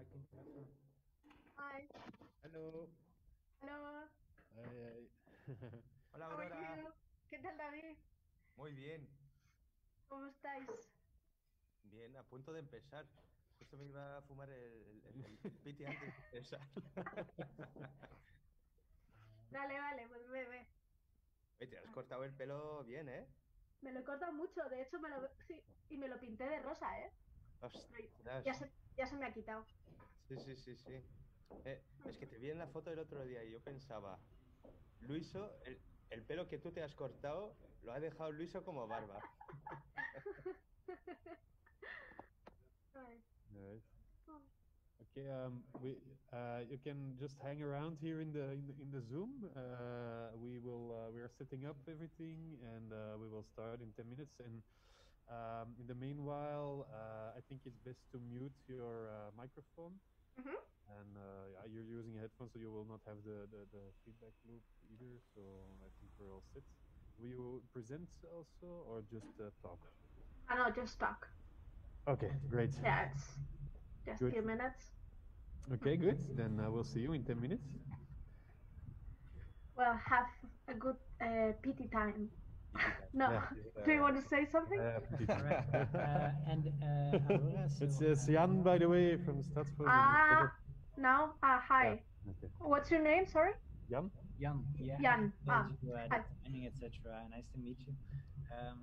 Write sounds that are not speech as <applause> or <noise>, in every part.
I can answer. Hi. Hello. Hello. Ay, ay. <laughs> Hola Aurora. you? ¿Qué tal, David? Muy bien. ¿Cómo estáis? Bien, a punto de empezar. Justo me iba a fumar el, el, el- el piti antes de empezar. <laughs> Dale, vale, pues ve, ve. Oye, te has cortado el pelo bien, ¿eh? Me lo he cortado mucho, de hecho me lo sí, y me lo pinté de rosa, ¿eh? Ostras. Ya se, ya se me ha quitado. Sí, sí, sí, sí. Eh, es que te vi en la foto el otro día y yo pensaba, Luiso, el, el pelo que tú te has cortado lo ha dejado Luiso como barba. <laughs> Nice. Okay, um, we uh, you can just hang around here in the in the, in the Zoom. Uh, we will uh, we are setting up everything, and uh, we will start in ten minutes. And um, in the meanwhile, uh, I think it's best to mute your uh, microphone. Mhm. And uh, you're using a headphones, so you will not have the, the, the feedback loop either. So I think we're all set. Will you present also, or just uh, talk? Ah, no, just talk. Okay, great. Yeah, it's just a Good. few minutes. Okay, good. Then uh, we'll see you in 10 minutes. Well, have a good uh, pity time. No. Yeah. Do you want to say something? Uh, Alright, <laughs> uh, and uh, Aurora, it's Jan, by the way, from Stadspoort. Ah, no. Ah, hi. Okay. What's your name? Sorry. Jan? Jan, yeah. Jan, Thank ah, you, uh, hi. etc. Nice to meet you. Um,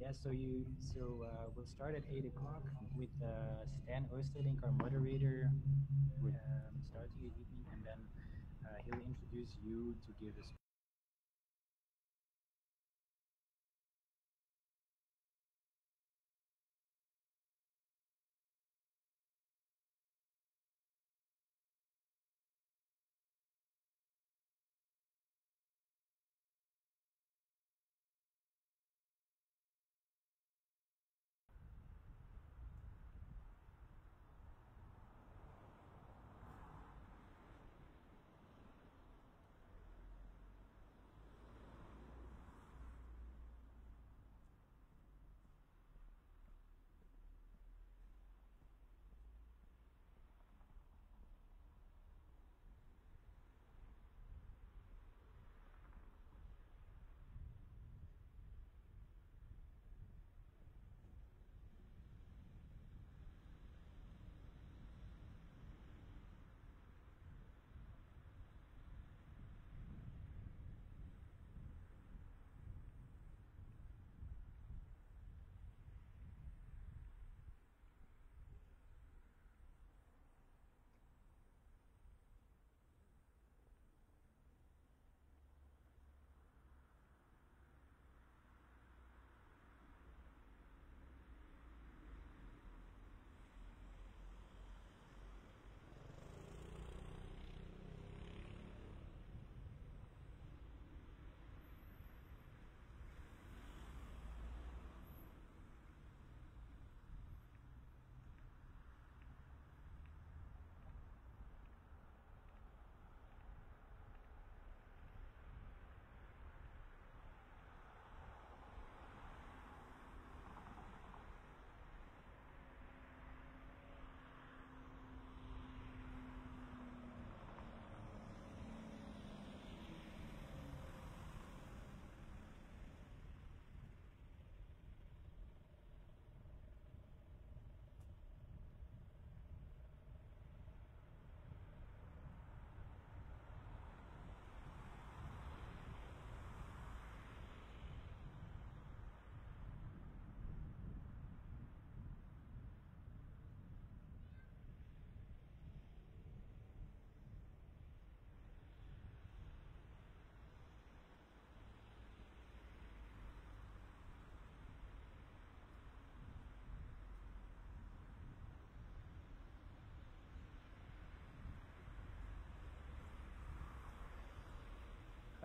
yeah, so you so uh, we'll start at eight o'clock with uh, Stan Oosterlynck, our moderator, um, starting the evening, and then uh, he'll introduce you to give us.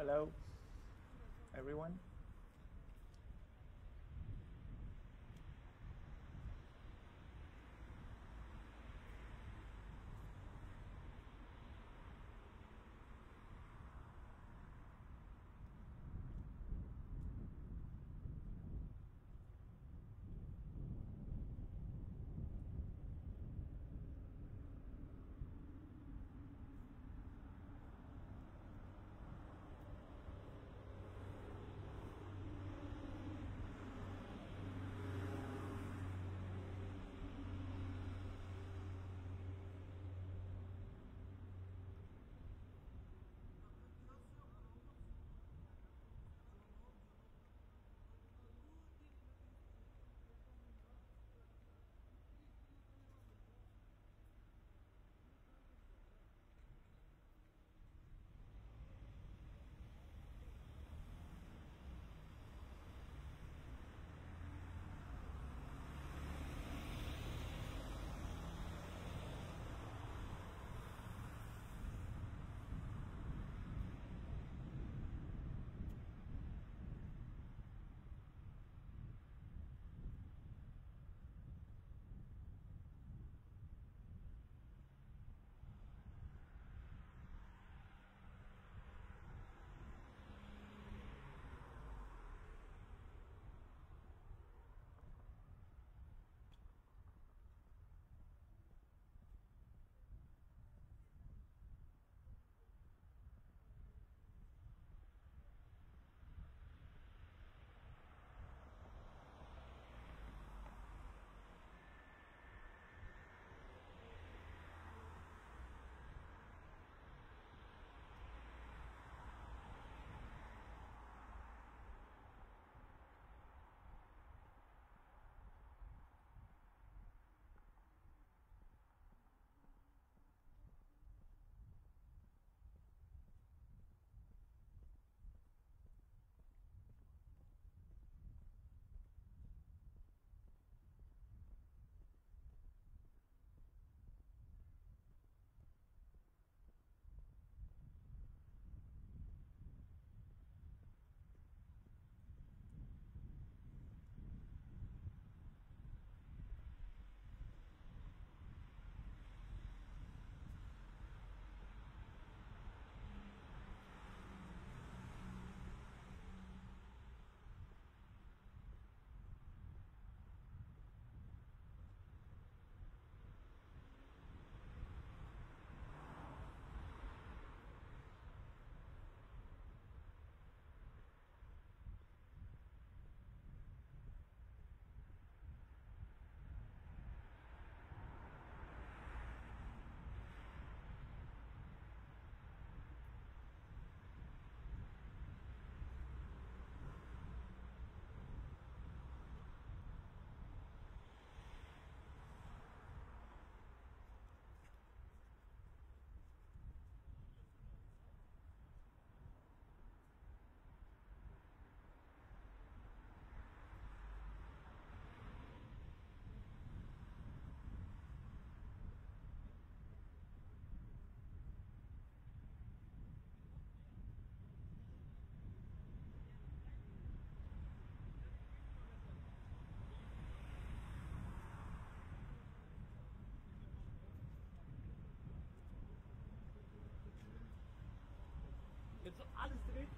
Hello, everyone. Alles dreht.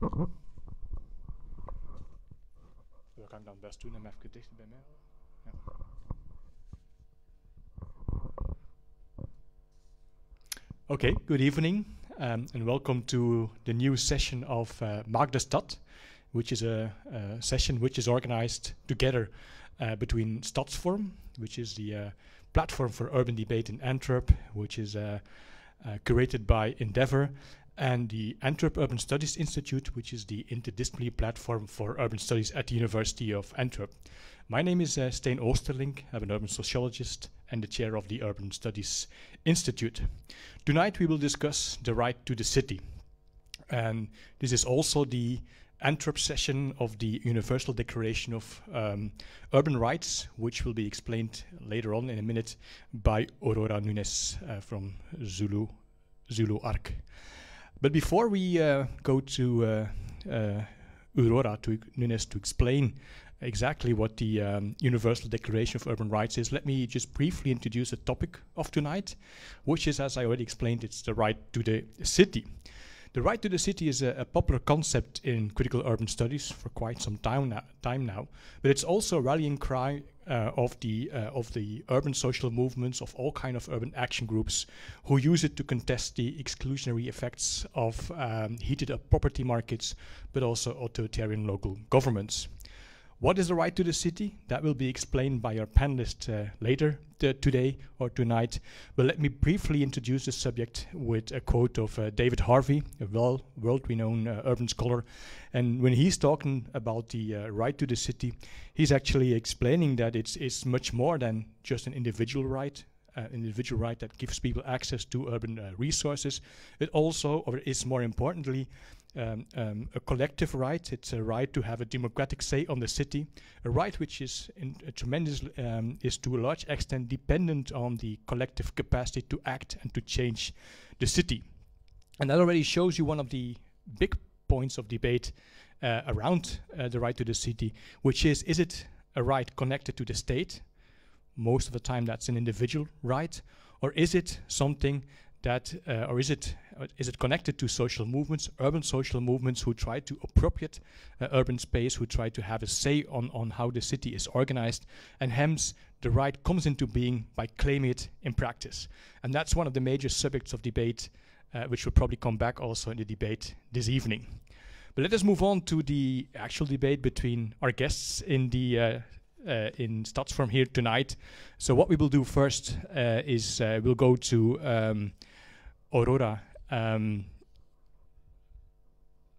Dan best doen even dichter bij mij. Ja. Okay, good evening um, and welcome to the new session of uh, Stadt, which is a, a, session which is organized together uh, between Stadsforum, which is the uh, platform for urban debate in Antwerp, which is uh, uh curated by Endeavour, and the Antwerp Urban Studies Institute, which is the interdisciplinary platform for urban studies at the University of Antwerp. My name is uh, Stijn Oosterlynck. I'm an urban sociologist and the chair of the Urban Studies Institute. Tonight we will discuss the right to the city. And this is also the Antwerp session of the Universal Declaration of um, Urban Rights, which will be explained later on in a minute by Aurora Nunes uh, from Zulu, Zuloark. But before we uh, go to uh, uh Aurora to Nunes to explain exactly what the um, Universal Declaration of Urban Rights is, let me just briefly introduce the topic of tonight, which is, as I already explained, it's the right to the city. The right to the city is a, a, popular concept in critical urban studies for quite some time now, time now but it's also a rallying cry uh, of the uh, of the urban social movements of all kind of urban action groups who use it to contest the exclusionary effects of um, heated up property markets, but also authoritarian local governments. What is the right to the city? That will be explained by our panelists uh, later today or tonight. But let me briefly introduce the subject with a quote of uh, David Harvey, a well world-renowned uh, urban scholar. And when he's talking about the uh, right to the city, he's actually explaining that it's, it's much more than just an individual right. Uh, individual right that gives people access to urban uh, resources. It also, or is more importantly, um, um, a collective right. It's a right to have a democratic say on the city, a right which is in a tremendous um, is to a large extent dependent on the collective capacity to act and to change the city. And that already shows you one of the big points of debate uh, around uh, the right to the city, which is is it a right connected to the state? Most of the time, that's an individual right, or is it something that, uh, or is it uh, is it connected to social movements, urban social movements who try to appropriate uh, urban space, who try to have a say on on how the city is organized, and hence the right comes into being by claiming it in practice, and that's one of the major subjects of debate, uh, which will probably come back also in the debate this evening. But let us move on to the actual debate between our guests in the uh, uh, in Stadsforum here tonight. So what we will do first uh, is uh, we'll go to um, Aurora um,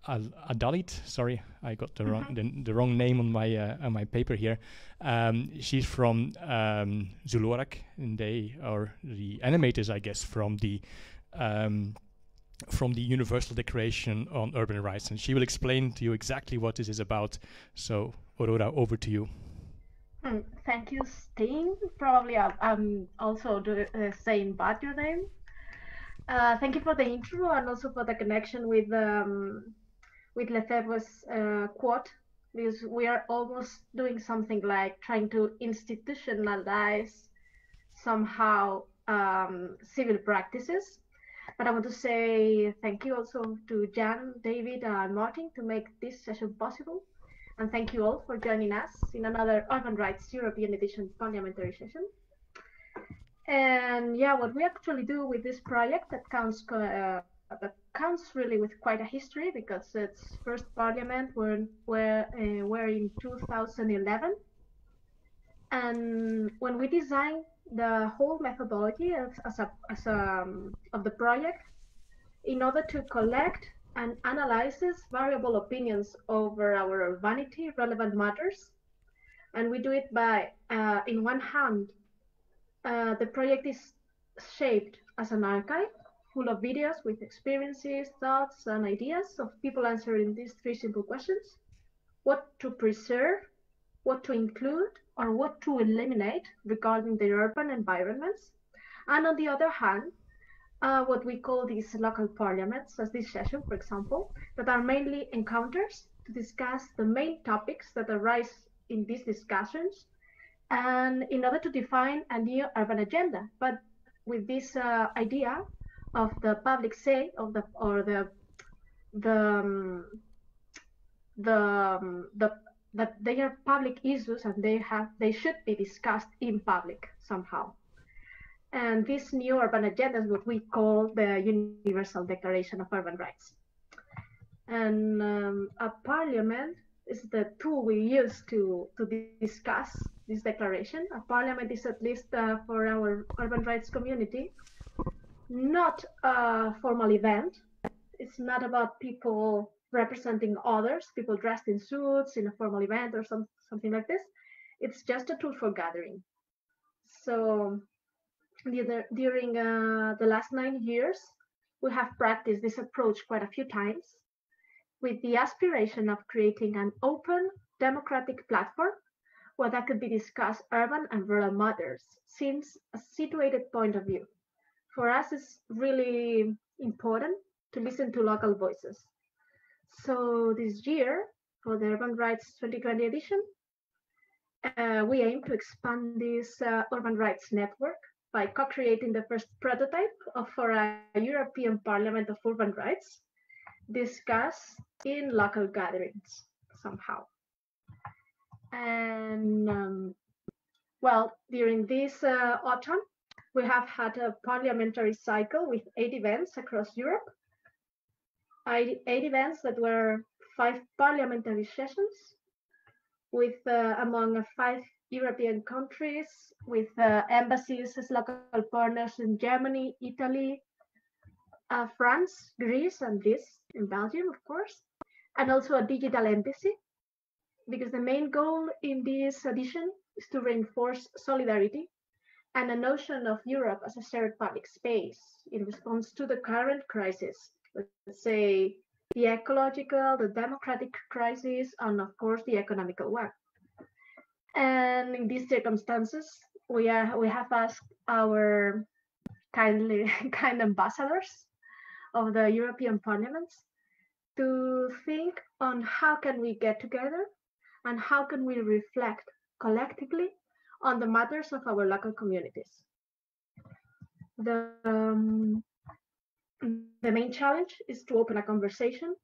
Adalid. Sorry, I got the wrong the, the, wrong name on my uh, on my paper here. Um, she's from um, Zuloark, and they are the animators, I guess, from the um, from the Universal Declaration on Urban Rights, and she will explain to you exactly what this is about. So, Aurora, over to you. Mm, thank you, Steen. Probably I'm also the, uh, saying bad your name. Uh, thank you for the intro and also for the connection with um, with Lefebvre's uh, quote, because we are almost doing something like trying to institutionalize somehow um, civil practices. But I want to say thank you also to Jan, David, and Martin to make this session possible. And thank you all for joining us in another Urban Rights European Edition parliamentary session. And yeah, what we actually do with this project that counts uh, that counts really with quite a history because its first parliament were were uh, were in 2011, and when we designed the whole methodology as, as a as a um, of the project, in order to collect and analyzes variable opinions over our urbanity relevant matters, and we do it by uh, in one hand uh, the project is shaped as an archive full of videos with experiences, thoughts, and ideas of people answering these three simple questions what to preserve, what to include, or what to eliminate regarding their urban environments. And on the other hand, uh, what we call these local parliaments, as this session, for example, that are mainly encounters to discuss the main topics that arise in these discussions and in order to define a new urban agenda. But with this uh, idea of the public say of the, or the, the, um, the, um, the that they are public issues and they have they should be discussed in public somehow. And this new urban agenda is what we call the Universal Declaration of Urban Rights. And um, a parliament is the tool we use to, to discuss this declaration. A parliament is at least uh, for our urban rights community, not a formal event. It's not about people representing others, people dressed in suits in a formal event or some, something like this. It's just a tool for gathering. So the, during uh, the last nine years, we have practiced this approach quite a few times with the aspiration of creating an open democratic platform where that could be discussed urban and rural matters since a situated point of view. For us, it's really important to listen to local voices. So this year, for the Urban Rights 2020 edition, uh, we aim to expand this uh, Urban Rights Network by co-creating the first prototype of for a European Parliament of Urban Rights discussed in local gatherings somehow. And um, well, during this uh, autumn, we have had a parliamentary cycle with eight events across Europe. Eight, eight events that were five parliamentary sessions with uh, among five European countries with uh, embassies as local partners in Germany, Italy, uh, France, Greece, and this in Belgium, of course, and also a digital embassy, because the main goal in this edition is to reinforce solidarity and a notion of Europe as a shared public space in response to the current crisis, let's say the ecological, the democratic crisis, and of course the economical one. And in these circumstances, we are we have asked our kindly <laughs> kind ambassadors of the European parliaments to think on how can we get together and how can we reflect collectively on the matters of our local communities. The, um, the main challenge is to open a conversation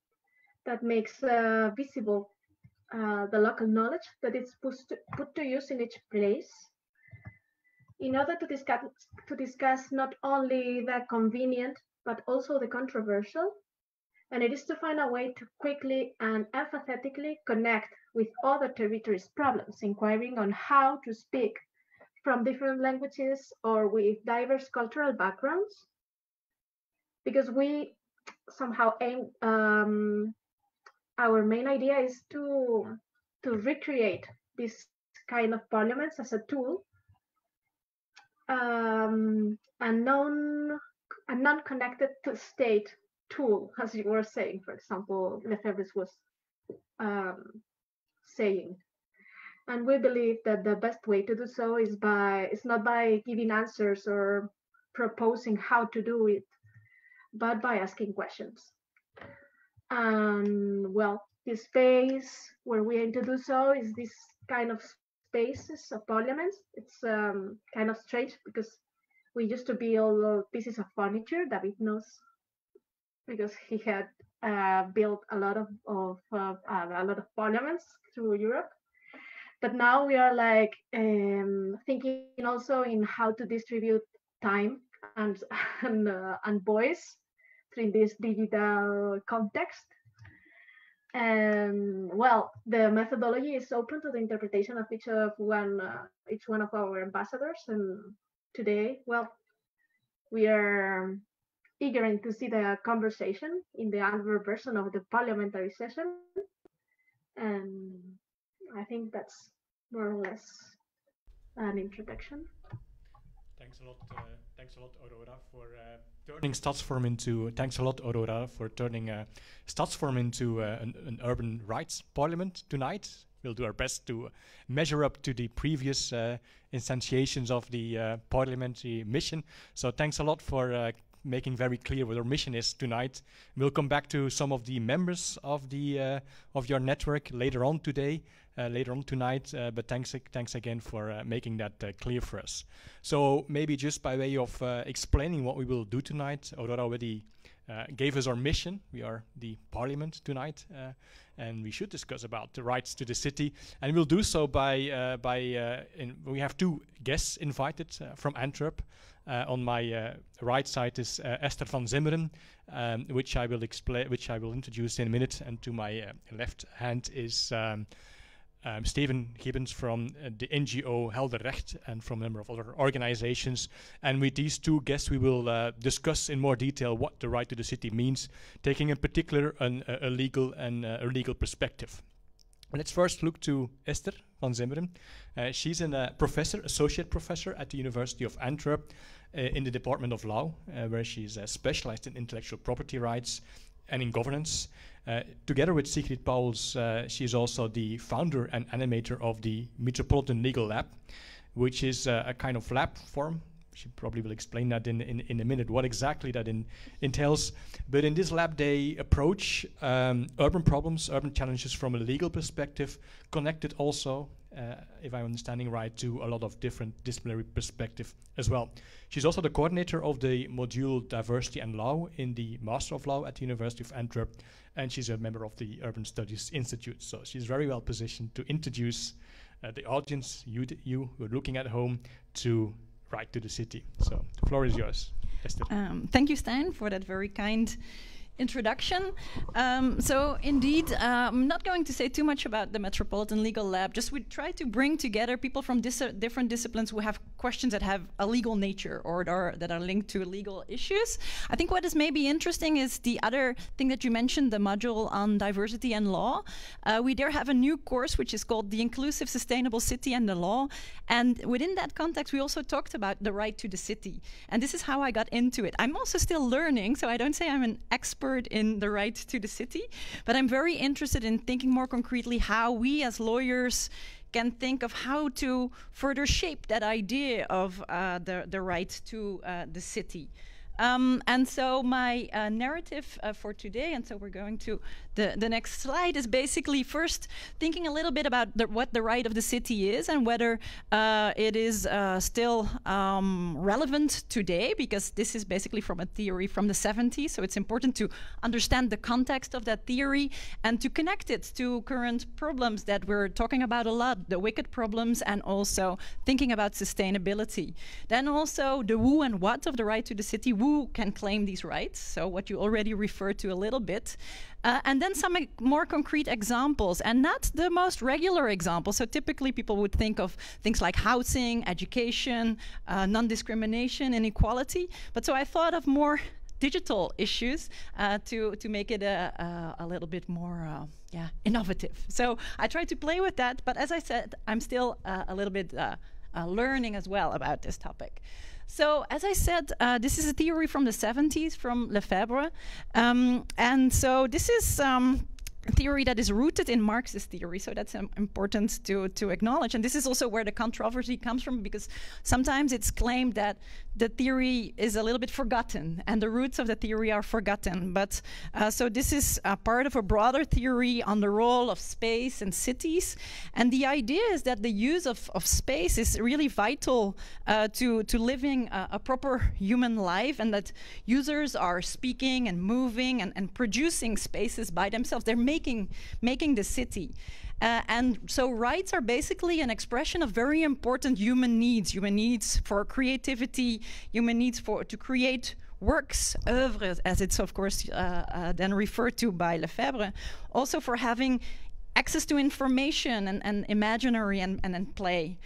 that makes uh, visible uh, the local knowledge that is put to, put to use in each place in order to discuss, to discuss not only the convenient but also the controversial. And it is to find a way to quickly and empathetically connect with other territories' problems, inquiring on how to speak from different languages or with diverse cultural backgrounds. Because we somehow aim um, our main idea is to to recreate this kind of parliaments as a tool um, a non a non-connected to state tool, as you were saying, for example, Lefebvre was um, saying. And we believe that the best way to do so is by it's not by giving answers or proposing how to do it, but by asking questions. And well, this space where we aim to do so is this kind of spaces of parliaments. It's um, kind of strange because we used to build pieces of furniture. David knows because he had uh, built a lot of, of uh, a lot of parliaments through Europe. But now we are like um, thinking also in how to distribute time and <laughs> and, uh, and voice in this digital context. And well, the methodology is open to the interpretation of each of one, uh, each one of our ambassadors. And today, well, we are eager to see the conversation in the Antwerp version of the parliamentary session. And I think that's more or less an introduction. Thanks a lot. Uh, thanks a lot, Aurora, for uh, turning Stadsforum into. Thanks a lot, Aurora, for turning uh, Stadsforum into uh, an, an, urban rights parliament tonight. We'll do our best to measure up to the previous uh, instantiations of the uh, parliamentary mission. So thanks a lot for uh, making very clear what our mission is tonight. We'll come back to some of the members of the uh, of your network later on today, uh, later on tonight. Uh, but thanks thanks again for uh, making that uh, clear for us. So maybe just by way of explaining what we will do tonight, Aurora already gave us our mission. We are the parliament tonight, and we should discuss about the rights to the city. And we'll do so by by we have two guests invited from Antwerp. On my right side is Esther van Zimmeren, um, which I will explain, which I will introduce in a minute. And to my left hand is um, um, Steven Gibbons from uh, the NGO Helder Recht and from a number of other organizations. And with these two guests, we will uh, discuss in more detail what the right to the city means, taking in particular an, a legal and uh, a legal perspective. Let's first look to Esther van Zimmeren. Uh, she's a uh, professor, associate professor at the University of Antwerp uh, in the Department of Law, where she's specialized in intellectual property rights and in governance. Uh, together with Sigrid Pauwels, uh, she is also the founder and animator of the Metropolitan Legal Lab, which is uh, a kind of lab form. She probably will explain that in, in, in a minute, what exactly that in, entails. But in this lab, day approach um, urban problems, urban challenges from a legal perspective, connected also uh, if I'm understanding right, to a lot of different disciplinary perspective as well. She's also the coordinator of the module Diversity and Law in the Master of Law at the University of Antwerp, and she's a member of the Urban Studies Institute. So she's very well positioned to introduce uh, the audience, you, you who are looking at home, to Right to the City. So the floor is yours. Um, thank you, Stan, for that very kind introduction. Um, so indeed, uh, I'm not going to say too much about the Metropolitan Legal Lab. Just we try to bring together people from dis different disciplines who have questions that have a legal nature or that are linked to legal issues. I think what is maybe interesting is the other thing that you mentioned, the module on diversity and law. Uh, we there have a new course which is called the Inclusive Sustainable City and the Law. And within that context, we also talked about the right to the city. And this is how I got into it. I'm also still learning, so I don't say I'm an expert expert in the right to the city, but I'm very interested in thinking more concretely how we as lawyers can think of how to further shape that idea of uh, the, the right to uh, the city. Um, and so my uh, narrative uh, for today, and so we're going to the, the next slide, is basically first thinking a little bit about the, what the right of the city is and whether uh, it is uh, still um, relevant today, because this is basically from a theory from the 70s. So it's important to understand the context of that theory and to connect it to current problems that we're talking about a lot, the wicked problems, and also thinking about sustainability. Then also the who and what of the right to the city who can claim these rights, so what you already referred to a little bit. Uh, and then some more concrete examples, and not the most regular examples. So typically people would think of things like housing, education, uh, non-discrimination, inequality. But so I thought of more digital issues uh, to to make it a, a, a little bit more uh, yeah innovative. So I tried to play with that, but as I said, I'm still uh, a little bit uh, uh, learning as well about this topic. So, as I said, uh, this is a theory from the 70s from Lefebvre. Um, and so, this is. Um, theory that is rooted in Marxist theory. So that's um, important to, to acknowledge. And this is also where the controversy comes from because sometimes it's claimed that the theory is a little bit forgotten and the roots of the theory are forgotten. But uh, so this is a part of a broader theory on the role of space and cities. And the idea is that the use of, of space is really vital uh, to, to living a, a, proper human life and that users are speaking and moving and, and producing spaces by themselves. They're making, making the city. Uh, and so rights are basically an expression of very important human needs, human needs for creativity, human needs for to create works, oeuvres, as it's of course uh, uh, then referred to by Lefebvre, also for having access to information and, and imaginary and, and, and play.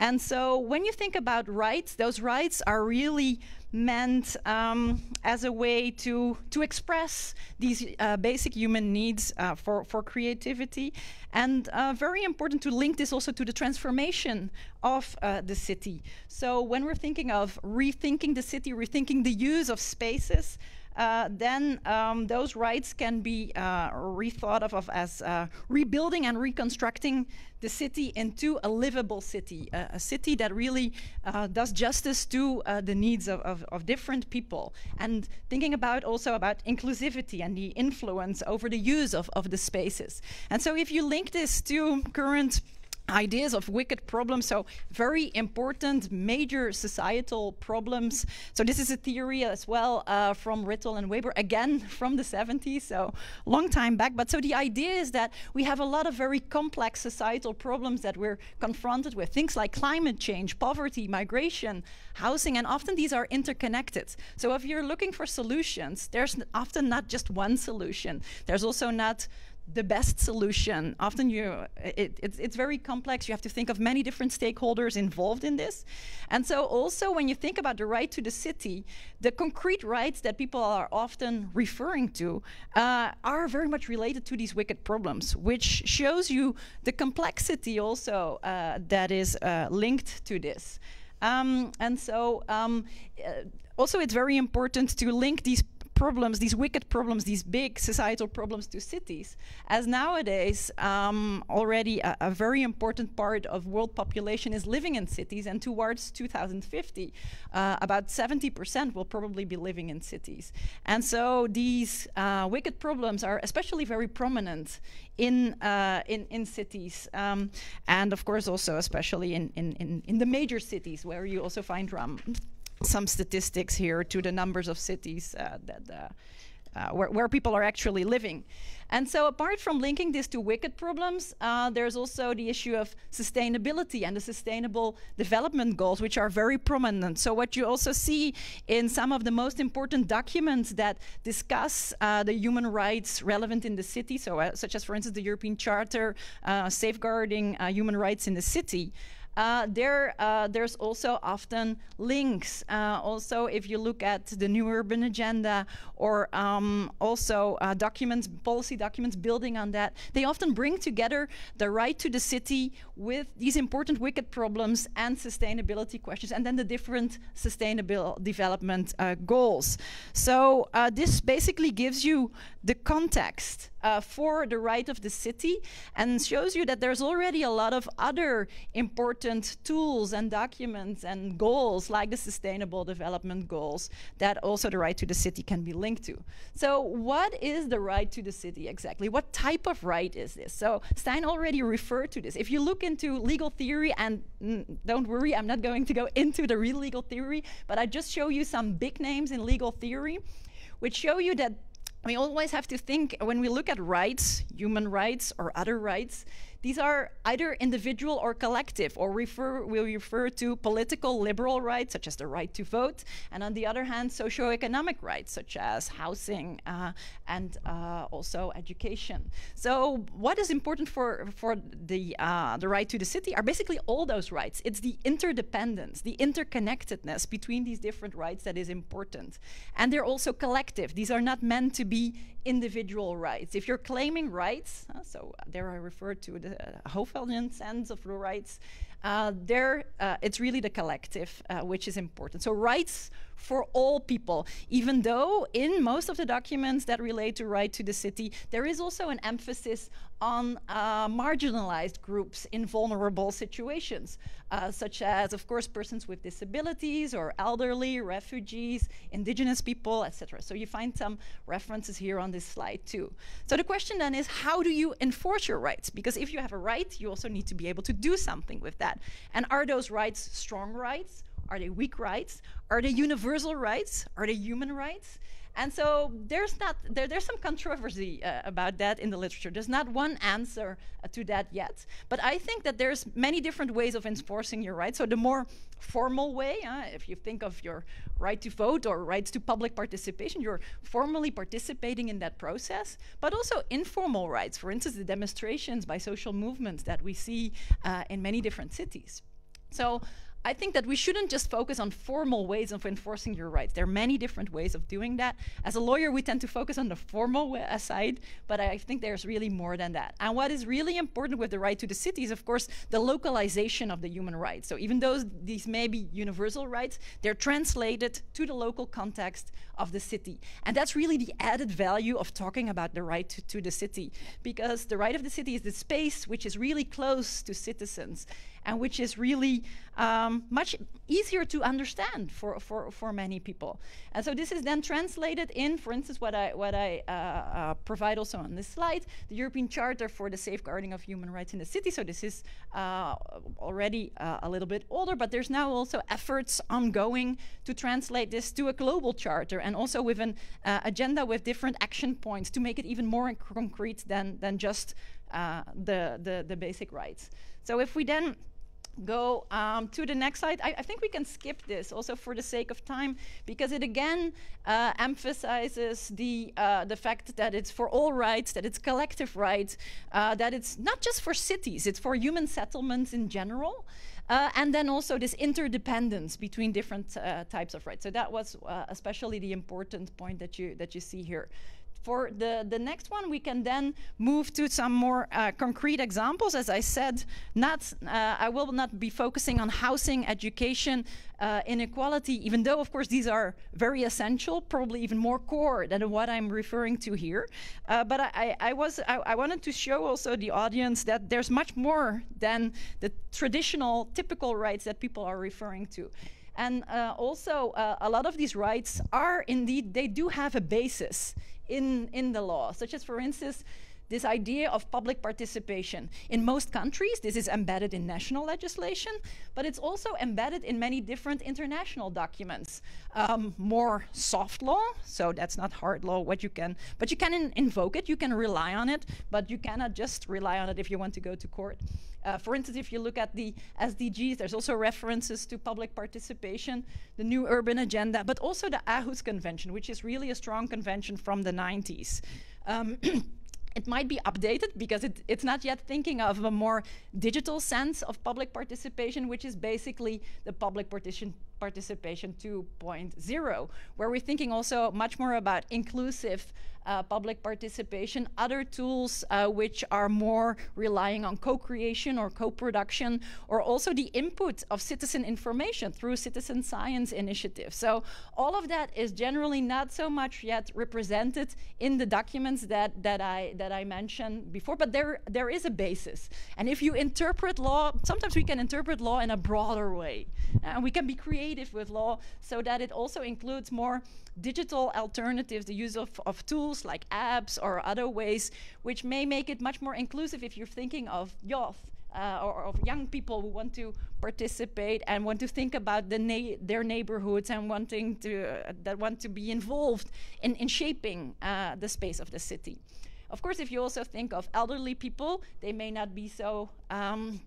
And so when you think about rights, those rights are really meant um, as a way to to express these uh, basic human needs uh, for for creativity, and uh, very important to link this also to the transformation of uh, the city. So when we're thinking of rethinking the city, rethinking the use of spaces. Uh, then um, those rights can be uh, rethought of, of as uh, rebuilding and reconstructing the city into a livable city, a city that really uh, does justice to uh, the needs of, of, of, different people, and thinking about also about inclusivity and the influence over the use of, of the spaces. And so if you link this to current ideas of wicked problems. So very important major societal problems. So this is a theory as well uh, from rittel and Webber again <laughs> from the 70s so long time back. But so the idea is that we have a lot of very complex societal problems that we're confronted with. Things like climate change poverty migration housing and often these are interconnected. So if you're looking for solutions there's often not just one solution. There's also not the best solution. Often you, it, it's, it's very complex. You have to think of many different stakeholders involved in this. And so also when you think about the right to the city, the concrete rights that people are often referring to uh, are very much related to these wicked problems, which shows you the complexity also uh, that is uh, linked to this. Um, and so um, uh, also it's very important to link these problems, these wicked problems, these big societal problems to cities, as nowadays um, already a, a, very important part of world population is living in cities, and towards 2050, uh, about 70% will probably be living in cities. And so these uh, wicked problems are especially very prominent in uh, in, in cities, um, and of course also especially in, in, in, in the major cities where you also find rum some statistics here to the numbers of cities uh, that uh, uh, where, where, people are actually living. And so apart from linking this to wicked problems, uh, there's also the issue of sustainability and the sustainable development goals, which are very prominent. So what you also see in some of the most important documents that discuss uh, the human rights relevant in the city, so such as, for instance, the European Charter safeguarding human rights in the city, uh, there, uh, there's also often links. Uh, also, if you look at the New Urban Agenda or um, also uh, documents, policy documents building on that, they often bring together the right to the city with these important wicked problems and sustainability questions, and then the different sustainable development uh, goals. So uh, this basically gives you the context uh, for the right of the city and shows you that there's already a lot of other important tools and documents and goals like the sustainable development goals that also the right to the city can be linked to. So what is the right to the city exactly? What type of right is this? So Stijn already referred to this. If you look into legal theory, and mm, don't worry, I'm not going to go into the real legal theory, but I just show you some big names in legal theory which show you that we always have to think when we look at rights, human rights or other rights, these are either individual or collective, or refer, we refer to political liberal rights, such as the right to vote, and on the other hand, socioeconomic rights, such as housing uh, and uh, also education. So, what is important for for the uh, the right to the city are basically all those rights. It's the interdependence, the interconnectedness between these different rights that is important, and they're also collective. These are not meant to be individual rights. If you're claiming rights, uh, so there I refer to the uh, sense of the rights, uh, there uh, it's really the collective uh, which is important. So rights for all people, even though in most of the documents that relate to right to the city, there is also an emphasis on uh, marginalized groups in vulnerable situations, uh, such as, of course, persons with disabilities or elderly, refugees, indigenous people, etc. So you find some references here on this slide too. So the question then is, how do you enforce your rights? Because if you have a right, you also need to be able to do something with that. And are those rights strong rights? Are they weak rights? Are they universal rights? Are they human rights? And so there's not there, there's some controversy uh, about that in the literature. There's not one answer uh, to that yet. But I think that there's many different ways of enforcing your rights. So the more formal way, uh, if you think of your right to vote or rights to public participation, you're formally participating in that process. But also informal rights, for instance, the demonstrations by social movements that we see uh, in many different cities. So I think that we shouldn't just focus on formal ways of enforcing your rights. There are many different ways of doing that. As a lawyer, we tend to focus on the formal uh, side, but I think there's really more than that. And what is really important with the right to the city is, of course, the localization of the human rights. So even though these may be universal rights, they're translated to the local context of the city. And that's really the added value of talking about the right to, to the city, because the right of the city is the space which is really close to citizens and which is really um, much easier to understand for, for, for many people. And so this is then translated in, for instance, what I, what I uh, uh, provide also on this slide, the European Charter for the Safeguarding of Human Rights in the City. So this is uh, already uh, a little bit older, but there's now also efforts ongoing to translate this to a global charter and also with an uh, agenda with different action points to make it even more concrete than, than just uh, the, the, the basic rights. So if we then go um, to the next slide. I, I, think we can skip this also for the sake of time because it again uh, emphasizes the uh, the fact that it's for all rights, that it's collective rights, uh, that it's not just for cities, it's for human settlements in general. Uh, and then also this interdependence between different uh, types of rights. So that was uh, especially the important point that you that you see here. For the, the next one, we can then move to some more uh, concrete examples. As I said, not, uh, I will not be focusing on housing, education, uh, inequality, even though, of course, these are very essential, probably even more core than what I'm referring to here. Uh, but I, I, was, I, I wanted to show also the audience that there's much more than the traditional, typical rights that people are referring to. And uh, also, uh, a lot of these rights are indeed, they do have a basis in, in the law, such as, for instance, this idea of public participation. In most countries, this is embedded in national legislation, but it's also embedded in many different international documents. Um, more soft law, so that's not hard law, what you can, but you can in invoke it, you can rely on it, but you cannot just rely on it if you want to go to court. Uh, for instance, if you look at the SDGs, there's also references to public participation, the new urban agenda, but also the Aarhus Convention, which is really a strong convention from the 90s. Um, <clears throat> it might be updated because it, it's not yet thinking of a more digital sense of public participation, which is basically the public partition participation 2.0, where we're thinking also much more about inclusive uh, public participation, other tools uh, which are more relying on co-creation or co-production, or also the input of citizen information through citizen science initiatives. So all of that is generally not so much yet represented in the documents that, that, I, that I mentioned before, but there, there is a basis. And if you interpret law, sometimes we can interpret law in a broader way. And we can be creative with law so that it also includes more digital alternatives, the use of, of tools like apps or other ways, which may make it much more inclusive if you're thinking of youth. Uh, or, or, of young people who want to participate and want to think about the na their neighborhoods and wanting to uh, that want to be involved in, in shaping uh, the space of the city. Of course, if you also think of elderly people, they may not be so um,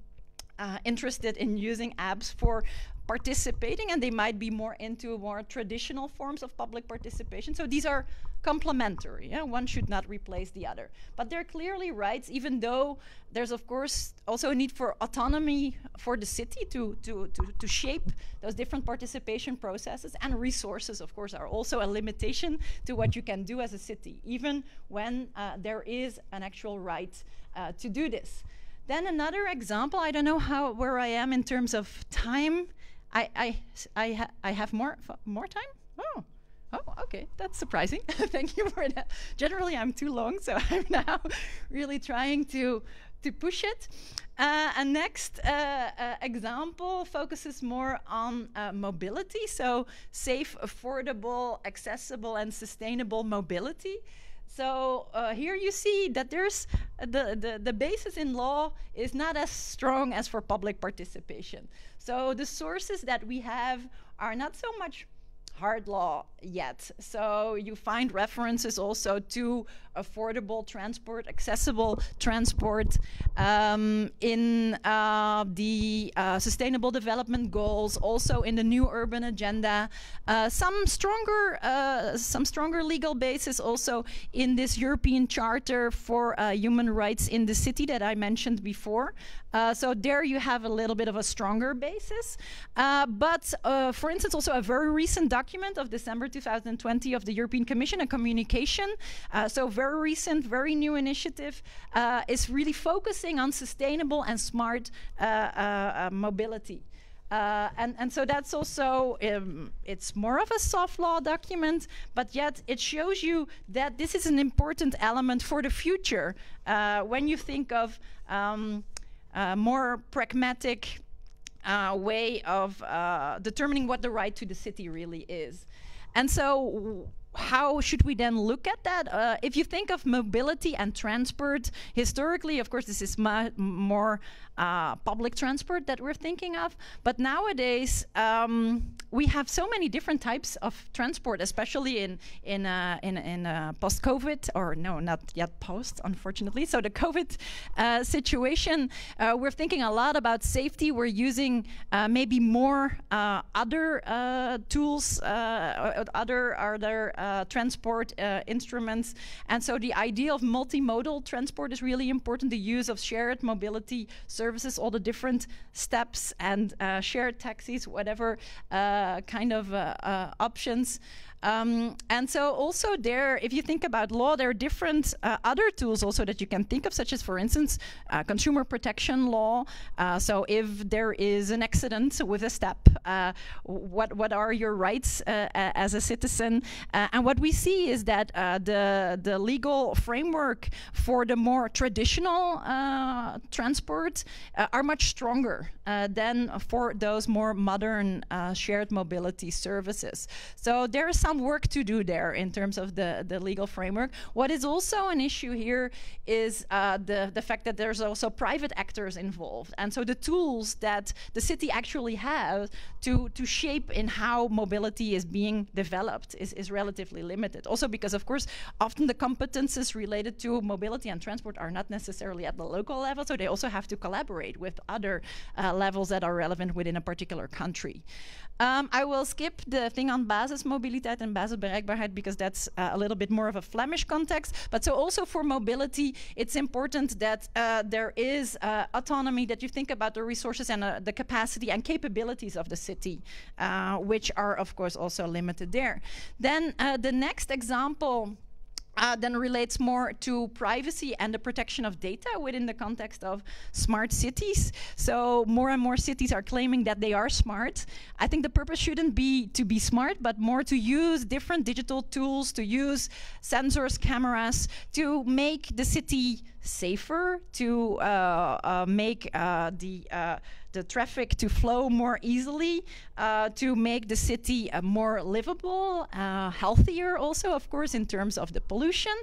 uh, interested in using apps for participating and they might be more into more traditional forms of public participation. So these are complementary. Yeah? One should not replace the other. But they're clearly rights, even though there's, of course, also a need for autonomy for the city to, to, to, to shape those different participation processes. And resources, of course, are also a limitation to what you can do as a city, even when uh, there is an actual right uh, to do this. Then another example, I don't know how where I am in terms of time. I I I, ha I have more more time. Oh. Oh, okay, that's surprising. <laughs> Thank you for that. Generally, I'm too long, so <laughs> I'm now really trying to to push it. Uh, a next uh, uh, example focuses more on uh, mobility, so safe, affordable, accessible, and sustainable mobility. So uh, here you see that there's uh, the, the, the basis in law is not as strong as for public participation. So the sources that we have are not so much hard law yet. So you find references also to affordable transport, accessible transport um, in uh, the uh, Sustainable Development Goals, also in the new urban agenda. Uh, some stronger, uh, some stronger legal basis also in this European Charter for uh, Human Rights in the City that I mentioned before. Uh, so there you have a little bit of a stronger basis. but for instance, also a very recent document of December 2020 of the European Commission, a communication. so very recent, very new initiative uh, is really focusing on sustainable and smart uh, uh, mobility. Uh, and, and so that's also, um, it's more of a soft law document, but yet it shows you that this is an important element for the future. Uh, when you think of um, uh, more pragmatic uh, way of uh, determining what the right to the city really is. And so how should we then look at that? Uh, if you think of mobility and transport, historically, of course, this is more uh, public transport that we're thinking of. But nowadays, um, we have so many different types of transport, especially in in uh, in, in uh, post-COVID, or no, not yet post, unfortunately. So the COVID uh, situation, uh, we're thinking a lot about safety. We're using uh, maybe more other tools, other other transport instruments, and so the idea of multimodal transport is really important. The use of shared mobility services, all the different steps and uh, shared taxis, whatever uh, kind of uh, options. Um, and so also there, if you think about law, there are different uh, other tools also that you can think of, such as, for instance, uh, consumer protection law. Uh, so if there is an accident with a step, uh, what what are your rights uh, as a citizen? Uh, and what we see is that the the legal framework for the more traditional transport are much stronger than for those more modern shared mobility services. So there is some some work to do there in terms of the, the legal framework. What is also an issue here is uh, the, the fact that there's also private actors involved. And so the tools that the city actually has to, to shape in how mobility is being developed is, is relatively limited. Also because, of course, often the competences related to mobility and transport are not necessarily at the local level, so they also have to collaborate with other uh, levels that are relevant within a particular country. Um, I will skip the thing on and basisbereikbaarheid because that's uh, a little bit more of a Flemish context. But so also for mobility, it's important that uh, there is uh, autonomy, that you think about the resources and uh, the capacity and capabilities of the city, uh, which are of course also limited there. Then the next example uh, then relates more to privacy and the protection of data within the context of smart cities. So more and more cities are claiming that they are smart. I think the purpose shouldn't be to be smart, but more to use different digital tools, to use sensors, cameras, to make the city safer, to uh, uh, make uh, the uh, the traffic to flow more easily, uh, to make the city uh, more livable, uh, healthier also, of course, in terms of the pollution.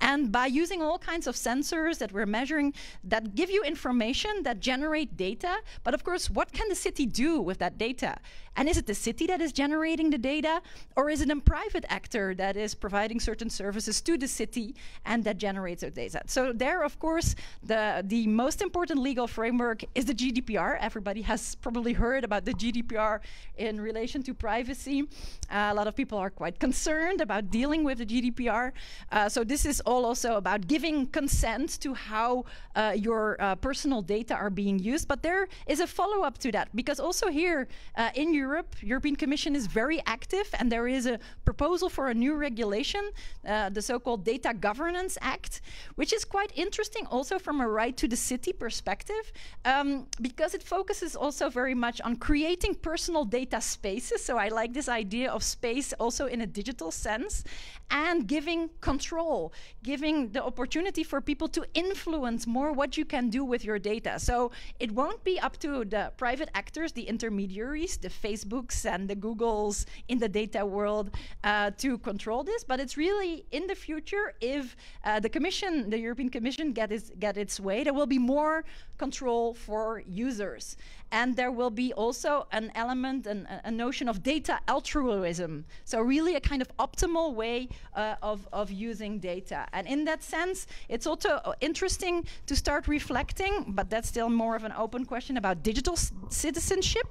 And by using all kinds of sensors that we're measuring that give you information that generate data. But of course, what can the city do with that data? And is it the city that is generating the data, or is it a private actor that is providing certain services to the city and that generates the data? So there, of course, the the most important legal framework is the GDPR. Everybody has probably heard about the GDPR in relation to privacy. Uh, a lot of people are quite concerned about dealing with the GDPR. Uh, so this is all also about giving consent to how uh, your personal data are being used. But there is a follow-up to that because also here in Europe, the European Commission is very active, and there is a proposal for a new regulation, the so-called Data Governance Act, which is quite interesting also from a right to the city perspective, um, because it focuses also very much on creating personal data spaces. So I like this idea of space also in a digital sense, and giving control, giving the opportunity for people to influence more what you can do with your data. So it won't be up to the private actors, the intermediaries, the Facebooks and the Googles in the data world uh, to control this, but it's really in the future, if uh, the Commission, the European Commission, get its, get its way, there will be more control for users. And there will be also an element, an, a notion of data altruism. So really a kind of optimal way uh, of, of using data. And in that sense, it's also interesting to start reflecting, but that's still more of an open question about digital citizenship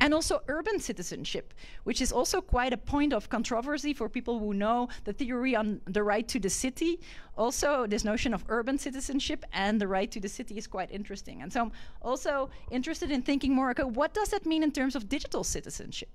and also urban citizenship, which is also quite a point of controversy for people who know the theory on the right to the city. Also, this notion of urban citizenship and the right to the city is quite interesting. And so I'm also interested in thinking more, okay, what does that mean in terms of digital citizenship?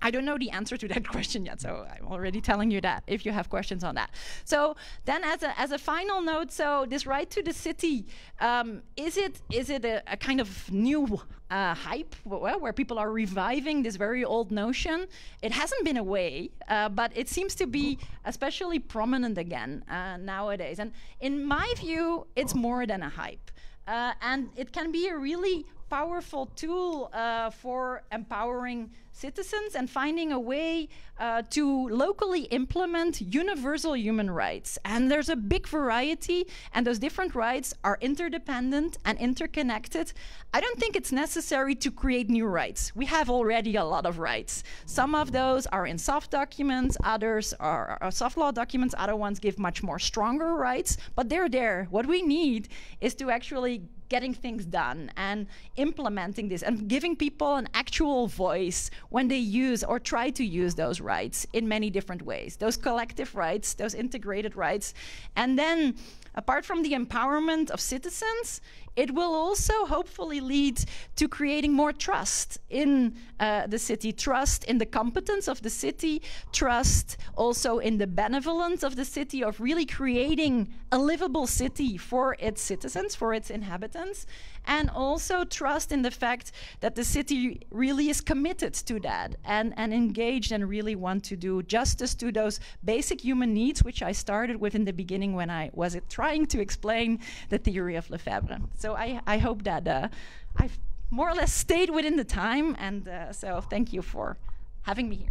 I don't know the answer to that <laughs> question yet, so I'm already telling you that if you have questions on that. So then, as a as a final note, so this right to the city, um, is it is it a, a kind of new uh, hype where people are reviving this very old notion? It hasn't been away, uh, but it seems to be especially prominent again uh, nowadays. And in my view, it's more than a hype. Uh, and it can be a really powerful tool uh, for empowering citizens and finding a way uh, to locally implement universal human rights. And there's a big variety, and those different rights are interdependent and interconnected. I don't think it's necessary to create new rights. We have already a lot of rights. Some of those are in soft documents, others are, are soft law documents, other ones give much more stronger rights, but they're there. What we need is to actually getting things done and implementing this and giving people an actual voice when they use or try to use those rights in many different ways. Those collective rights those integrated rights. And then apart from the empowerment of citizens it will also hopefully lead to creating more trust in uh, the city, trust in the competence of the city, trust also in the benevolence of the city, of really creating a livable city for its citizens, for its inhabitants, and also trust in the fact that the city really is committed to that and, and engaged and really want to do justice to those basic human needs, which I started with in the beginning when I was trying to explain the theory of Lefebvre. So I, I hope that uh, I've more or less stayed within the time, and uh, so thank you for having me here.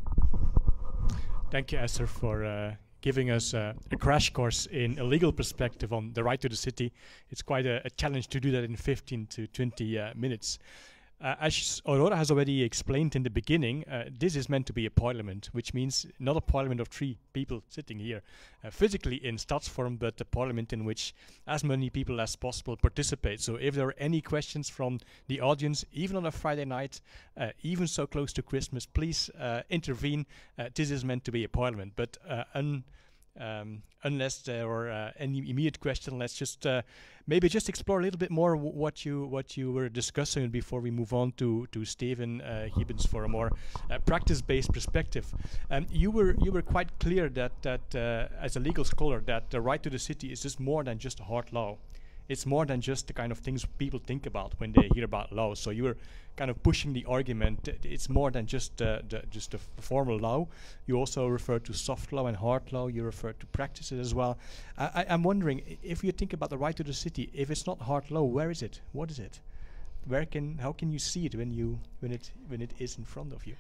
Thank you, Esther, for uh, giving us uh, a crash course in a legal perspective on the right to the city. It's quite a, a challenge to do that in 15 to 20 uh, minutes. Uh, as Aurora has already explained in the beginning, uh, this is meant to be a parliament, which means not a parliament of three people sitting here uh, physically in Stadsforum, but a parliament in which as many people as possible participate. So if there are any questions from the audience, even on a Friday night, uh, even so close to Christmas, please uh, intervene. Uh, this is meant to be a parliament, but un um, unless there are uh, any immediate question, let's just uh, maybe just explore a little bit more what you what you were discussing before we move on to to Steven uh, Gibbons for a more uh, practice-based perspective. Um, you were you were quite clear that that uh, as a legal scholar that the right to the city is just more than just a hard law it's more than just the kind of things people think about when they hear about law. So you're kind of pushing the argument. It's more than just uh, the, just the formal law. You also refer to soft law and hard law. You refer to practices as well. I, am wondering if you think about the right to the city. If it's not hard law, where is it? What is it? Where can how can you see it when you when it when it is in front of you?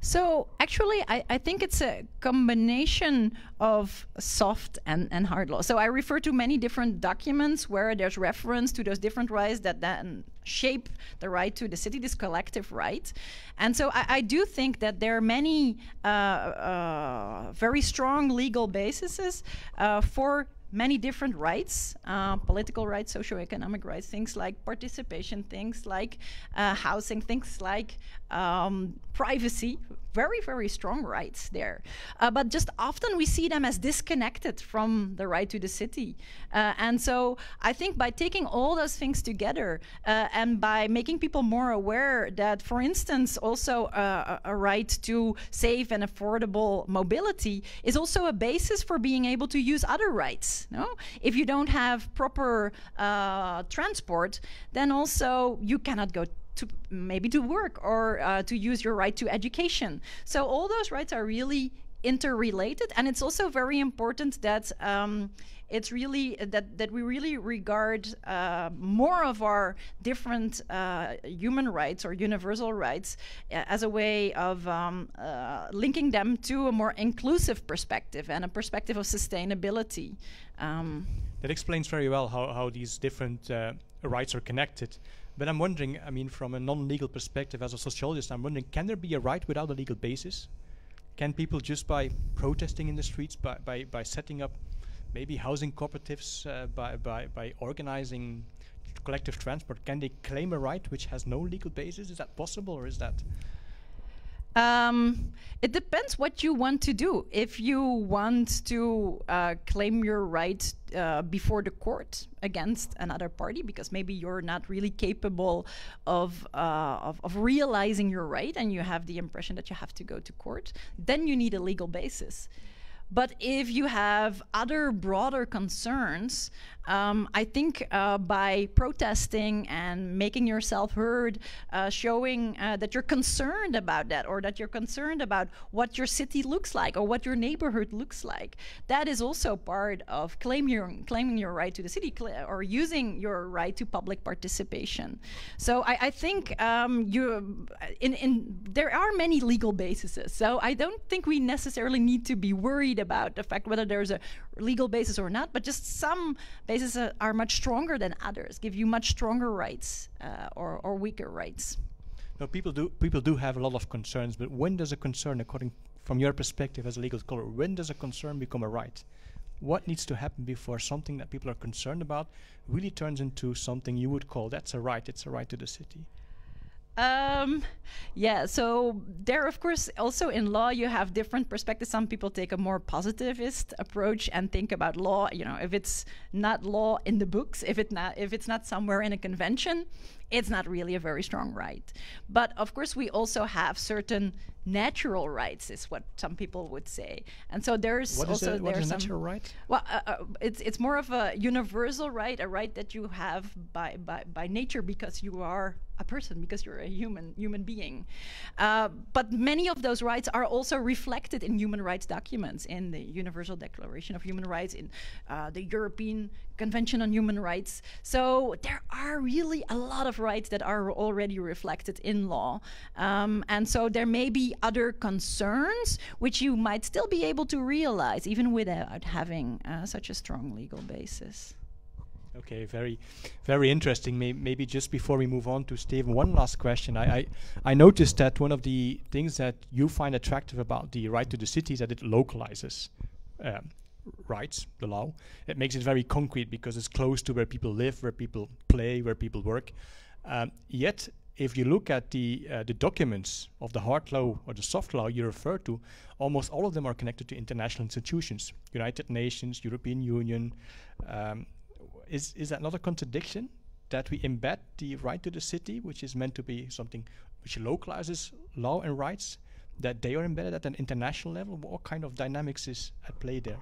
So actually, I, I, think it's a combination of soft and, and hard law. So I refer to many different documents where there's reference to those different rights that then shape the right to the city, this collective right. And so I, I do think that there are many uh, uh, very strong legal bases uh, for many different rights, uh, political rights, socioeconomic rights, things like participation, things like uh, housing, things like um, privacy, very, very strong rights there. Uh, but just often we see them as disconnected from the right to the city. Uh, and so I think by taking all those things together uh, and by making people more aware that, for instance, also uh, a right to safe and affordable mobility is also a basis for being able to use other rights. No? If you don't have proper uh, transport, then also you cannot go to maybe to work or uh, to use your right to education. So all those rights are really interrelated, and it's also very important that. Um, it's really that, that we really regard uh, more of our different uh, human rights or universal rights uh, as a way of um, uh, linking them to a more inclusive perspective and a perspective of sustainability. Um, that explains very well how, how these different uh, rights are connected. But I'm wondering, I mean, from a non-legal perspective as a sociologist, I'm wondering, can there be a right without a legal basis? Can people just by protesting in the streets, by, by, by setting up maybe housing cooperatives, uh, by, by, by organizing collective transport, can they claim a right which has no legal basis? Is that possible or is that um, it depends what you want to do. If you want to uh, claim your right uh, before the court against another party, because maybe you're not really capable of, uh, of, of realizing your right, and you have the impression that you have to go to court, then you need a legal basis. But if you have other broader concerns, um, I think uh, by protesting and making yourself heard, uh, showing uh, that you're concerned about that or that you're concerned about what your city looks like or what your neighborhood looks like, that is also part of claim your, claiming your right to the city or using your right to public participation. So I, I think um, you, in, in, there are many legal bases. So I don't think we necessarily need to be worried about the fact whether there's a legal basis or not, but just some bases uh, are much stronger than others, give you much stronger rights uh, or, or weaker rights. No, people do people do have a lot of concerns, but when does a concern, according from your perspective as a legal scholar, when does a concern become a right? What needs to happen before something that people are concerned about really turns into something you would call that's a right, it's a right to the city? Um, yeah, so there, of course, also in law, you have different perspectives. Some people take a more positivist approach and think about law. You know, if it's not law in the books, if it not, if it's not somewhere in a convention, it's not really a very strong right. But of course, we also have certain natural rights, is what some people would say. And so there's what also is a, what there's is a some natural right? well, uh, uh, it's it's more of a universal right, a right that you have by by, by nature because you are a person, because you're a human human being. Uh, but many of those rights are also reflected in human rights documents, in the Universal Declaration of Human Rights, in uh, the European Convention on Human Rights. So there are really a lot of rights that are already reflected in law, um, and so there may be other concerns which you might still be able to realize even without having uh, such a strong legal basis. Okay, very, very interesting. May maybe just before we move on to Steven, one last question. I, I, I noticed that one of the things that you find attractive about the right to the city is that it localizes um, rights, the law. It makes it very concrete because it's close to where people live, where people play, where people work. Um, yet, if you look at the uh, the documents of the hard law or the soft law you refer to, almost all of them are connected to international institutions, United Nations, European Union. Um, is is that not a contradiction that we embed the right to the city, which is meant to be something which localizes law and rights, that they are embedded at an international level? What kind of dynamics is at play there?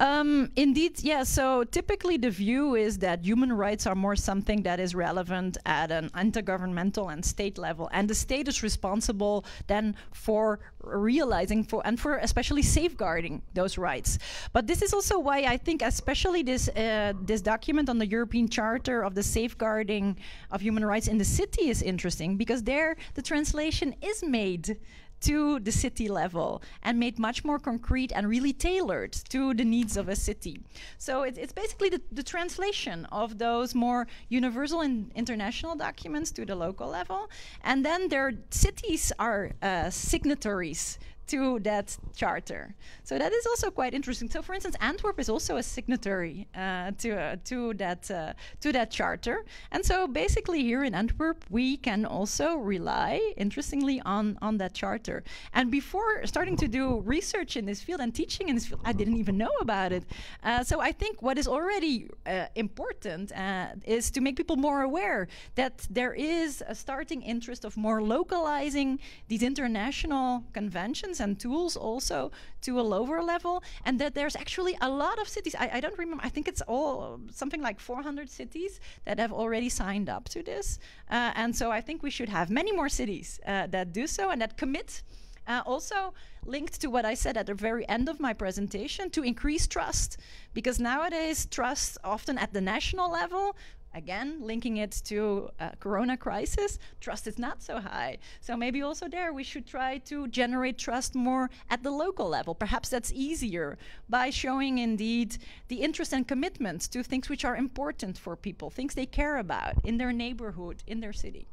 Um, indeed, yeah. So typically, the view is that human rights are more something that is relevant at an intergovernmental and state level, and the state is responsible then for realizing for and for especially safeguarding those rights. But this is also why I think, especially this uh, this document on the European Charter of the safeguarding of human rights in the city is interesting because there the translation is made to the city level and made much more concrete and really tailored to the needs of a city. So it, it's basically the, the, translation of those more universal and international documents to the local level. And then their cities are uh, signatories to that charter. So that is also quite interesting. So, for instance, Antwerp is also a signatory uh, to uh, to that uh, to that charter, and so basically here in Antwerp we can also rely, interestingly, on on that charter. And before starting to do research in this field and teaching in this field, I didn't even know about it. Uh, so I think what is already uh, important uh, is to make people more aware that there is a starting interest of more localizing these international conventions and tools also to a lower level, and that there's actually a lot of cities. I, I don't remember. I think it's all something like 400 cities that have already signed up to this, uh, and so I think we should have many more cities uh, that do so and that commit. Uh, also linked to what I said at the very end of my presentation to increase trust because nowadays trust often at the national level again linking it to corona crisis trust is not so high. So maybe also there we should try to generate trust more at the local level. Perhaps that's easier by showing indeed the interest and commitment to things which are important for people things they care about in their neighborhood in their city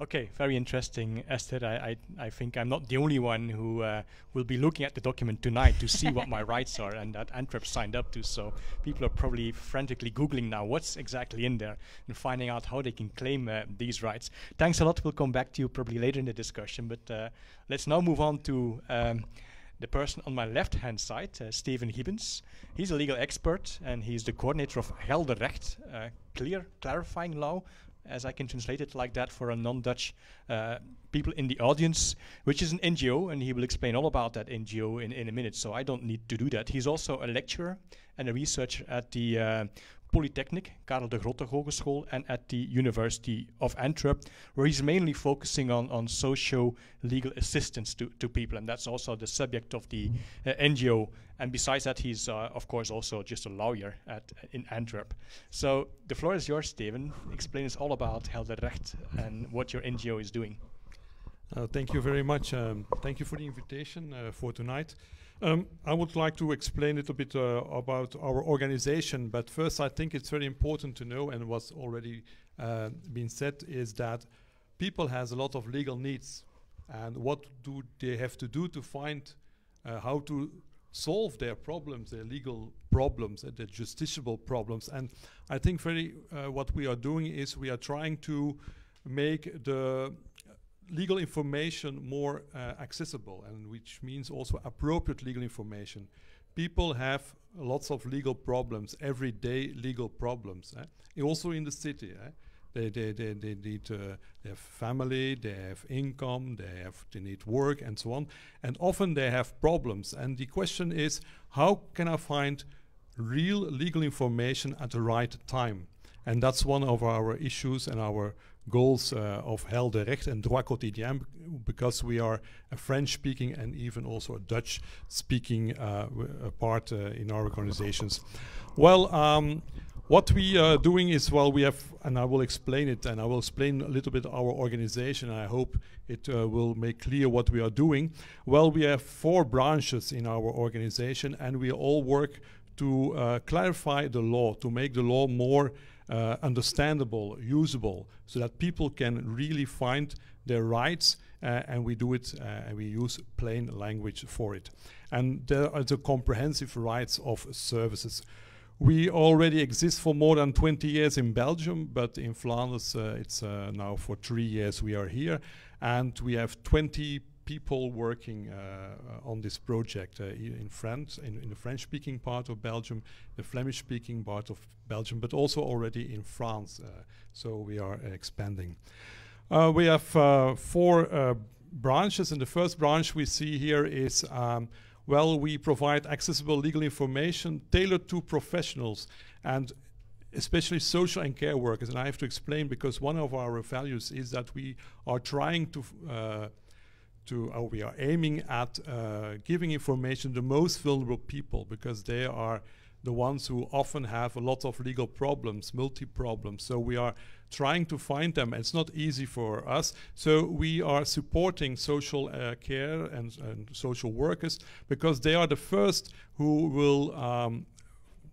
Okay, very interesting, Esther. I, I, I, think I'm not the only one who uh, will be looking at the document tonight to see what my <laughs> rights are and that Antwerp signed up to. So people are probably frantically Googling now what's exactly in there and finding out how they can claim uh, these rights. Thanks a lot. We'll come back to you probably later in the discussion. But uh, let's now move on to um, the person on my left hand side, uh, Steven Gibbons. He's a legal expert and he's the coordinator of Helder Recht, uh, clear, clarifying law as I can translate it like that for a non-Dutch uh, people in the audience, which is an NGO, and he will explain all about that NGO in, in a minute, so I don't need to do that. He's also a lecturer and a researcher at the uh, Polytechnic, Karel de Grote Hogeschool, and at the University of Antwerp, where he's mainly focusing on, on socio-legal assistance to, to people, and that's also the subject of the uh, NGO. And besides that, he's, uh, of course, also just a lawyer at, in Antwerp. So the floor is yours, Steven. Explain us all about Helderrecht and what your NGO is doing. Uh, thank you very much. Um, thank you for the invitation uh, for tonight. Um, I would like to explain a little bit uh, about our organization, but first I think it's very important to know, and what's already uh, been said, is that people has a lot of legal needs, and what do they have to do to find uh, how to solve their problems, their legal problems, their justiciable problems. And I think very uh, what we are doing is we are trying to make the legal information more uh, accessible, and which means also appropriate legal information. People have lots of legal problems, everyday legal problems, eh? also in the city. Eh? They, they, they, they need uh, have family, they have income, they have they need work, and so on. And often they have problems. And the question is, how can I find real legal information at the right time? And that's one of our issues and our goals uh, of Helderrecht and Droit Quotidien because we are a French speaking and even also a Dutch speaking uh, part uh, in our organizations. Well, um, what we are doing is, well, we have, and I will explain it, and I will explain a little bit our organization. I hope it uh, will make clear what we are doing. Well, we have four branches in our organization, and we all work to uh, clarify the law, to make the law more uh, understandable, usable, so that people can really find their rights. Uh, and we do it, uh, and we use plain language for it. And there are the comprehensive rights of services. We already exist for more than 20 years in Belgium, but in Flanders, uh, it's uh, now for three years we are here, and we have 20 people working uh, on this project uh, in France, in, in the French-speaking part of Belgium, the Flemish-speaking part of Belgium, but also already in France. Uh, so we are expanding. Uh, we have uh, four uh, branches, and the first branch we see here is um, well, we provide accessible legal information tailored to professionals and especially social and care workers. And I have to explain because one of our values is that we are trying to uh, to uh, we are aiming at uh, giving information to the most vulnerable people because they are the ones who often have a lot of legal problems, multi problems. So we are trying to find them. It's not easy for us. So we are supporting social uh, care and, and, social workers because they are the first who will um,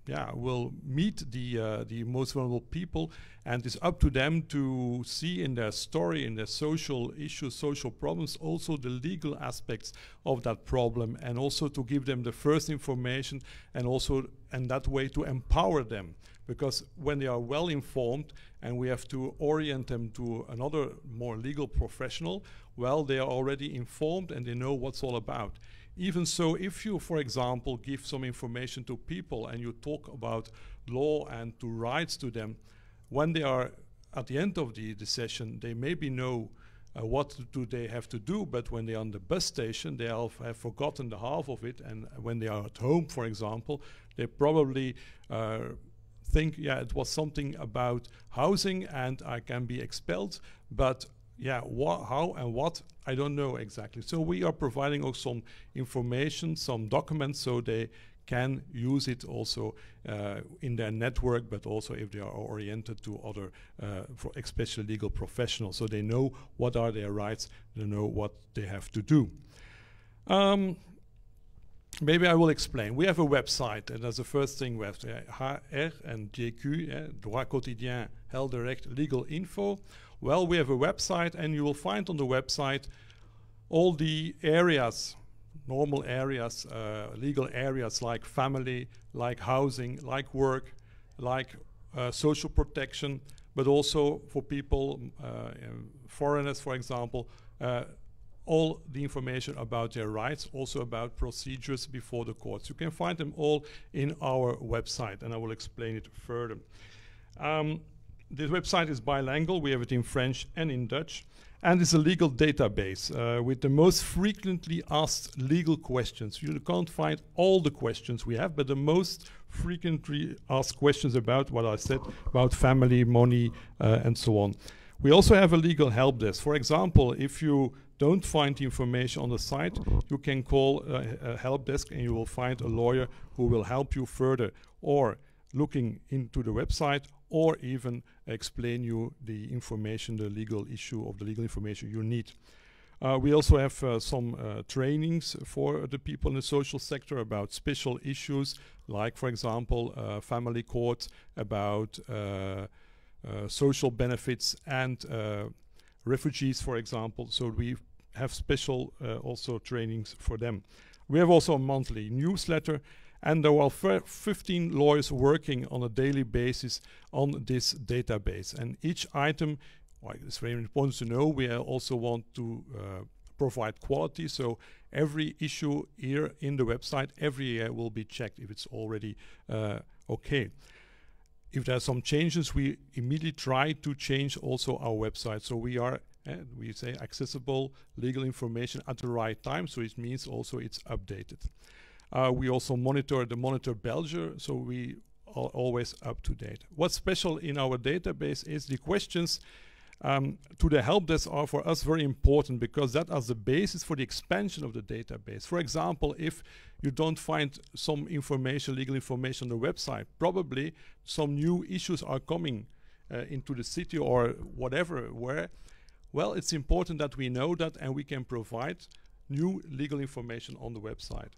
yeah, will meet the uh, the most vulnerable people, and it's up to them to see in their story, in their social issues, social problems, also the legal aspects of that problem, and also to give them the first information, and also and that way to empower them, because when they are well informed, and we have to orient them to another more legal professional, well, they are already informed and they know what's all about. Even so, if you, for example, give some information to people and you talk about law and to rights to them, when they are at the end of the, the session, they maybe know uh, what do they have to do, but when they're on the bus station, they have, have, forgotten the half of it. And when they are at home, for example, they probably uh, think, yeah, it was something about housing and I can be expelled, but yeah, how and what, I don't know exactly. So we are providing also some information, some documents, so they can use it also uh, in their network, but also if they are oriented to other, uh, for especially legal professionals, so they know what are their rights, they know what they have to do. Um, maybe I will explain. We have a website, and that's the first thing we have to HR and JQ, eh, Droit Quotidien, Helderrecht, Legal Info. Well, we have a website, and you will find on the website all the areas, normal areas, uh, legal areas like family, like housing, like work, like uh, social protection, but also for people, uh, foreigners, for example, uh, all the information about their rights, also about procedures before the courts. You can find them all in our website, and I will explain it further. Um, the website is bilingual. We have it in French and in Dutch. And it's a legal database uh, with the most frequently asked legal questions. You can't find all the questions we have, but the most frequently asked questions about what I said about family, money, uh, and so on. We also have a legal help desk. For example, if you don't find information on the site, you can call uh, a help desk and you will find a lawyer who will help you further or looking into the website or even explain you the information, the legal issue of the legal information you need. Uh, we also have uh, some uh, trainings for the people in the social sector about special issues, like, for example, uh, family court, about uh, uh, social benefits and refugees, for example. So we have special also trainings for them. We have also a monthly newsletter and there are 15 lawyers working on a daily basis on this database. And each item, well, it's very important to know, we also want to uh, provide quality. So every issue here in the website every year will be checked if it's already uh, okay. If there are some changes, we immediately try to change also our website. So we are uh, we say accessible legal information at the right time. So it means also it's updated. Uh, we also monitor the Monitor Belgium, so we are always up to date. What's special in our database is the questions um, to the help desk are for us very important because that is the basis for the expansion of the database. For example, if you don't find some information, legal information on the website, probably some new issues are coming uh, into the city or whatever, where, well, it's important that we know that and we can provide new legal information on the website.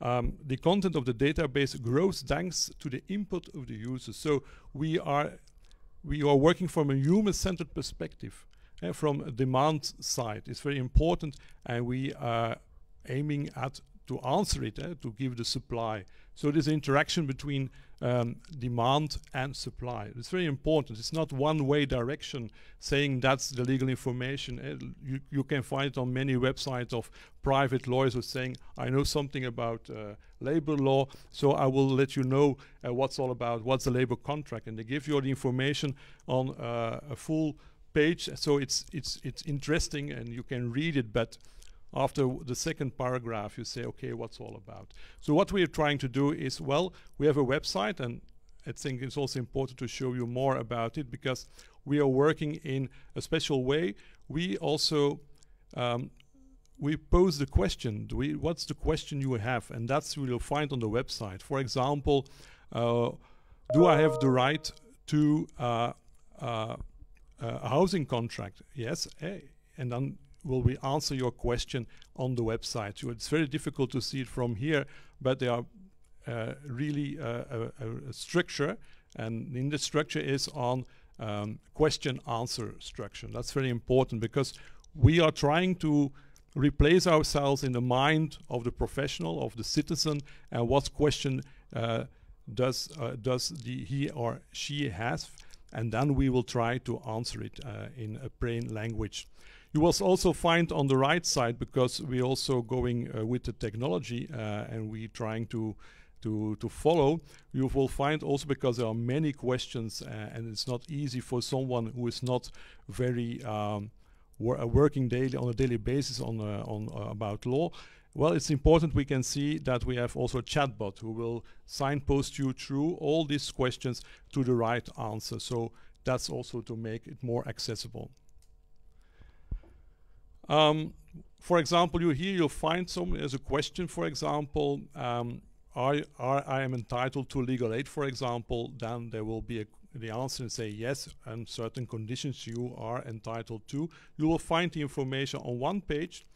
Um, the content of the database grows thanks to the input of the users. So we are we are working from a human-centered perspective, uh, from a demand side. It's very important, and we are aiming at to answer it, uh, to give the supply. So there's interaction between um, demand and supply. It's very important. It's not one-way direction saying that's the legal information. Uh, you, you can find it on many websites of private lawyers who are saying, I know something about uh, labor law, so I will let you know uh, what's all about, what's the labor contract. And they give you all the information on uh, a full page. So it's, it's, it's interesting and you can read it, but after the second paragraph, you say, okay, what's all about? So what we are trying to do is, well, we have a website, and I think it's also important to show you more about it because we are working in a special way. We also um, we pose the question, we, what's the question you have? And that's what you'll find on the website. For example, uh, do I have the right to uh, uh, a housing contract? Yes. Hey. And then will we answer your question on the website. So it's very difficult to see it from here, but there are uh, really uh, a, a, structure, and in the structure is on um, question answer structure. That's very important because we are trying to replace ourselves in the mind of the professional, of the citizen, and what question uh, does uh, does the he or she has, and then we will try to answer it uh, in a plain language. You will also find on the right side, because we're also going uh, with the technology uh, and we're trying to to, to follow, you will find also because there are many questions uh, and it's not easy for someone who is not very um, wor uh, working daily on a daily basis on, uh, on uh, about law. Well, it's important we can see that we have also a chatbot who will signpost you through all these questions to the right answer. So that's also to make it more accessible. Um, for example, you here you'll find some as a question, for example, um, are, are I am entitled to legal aid, for example, then there will be a, the answer and say yes, and certain conditions you are entitled to. You will find the information on one page.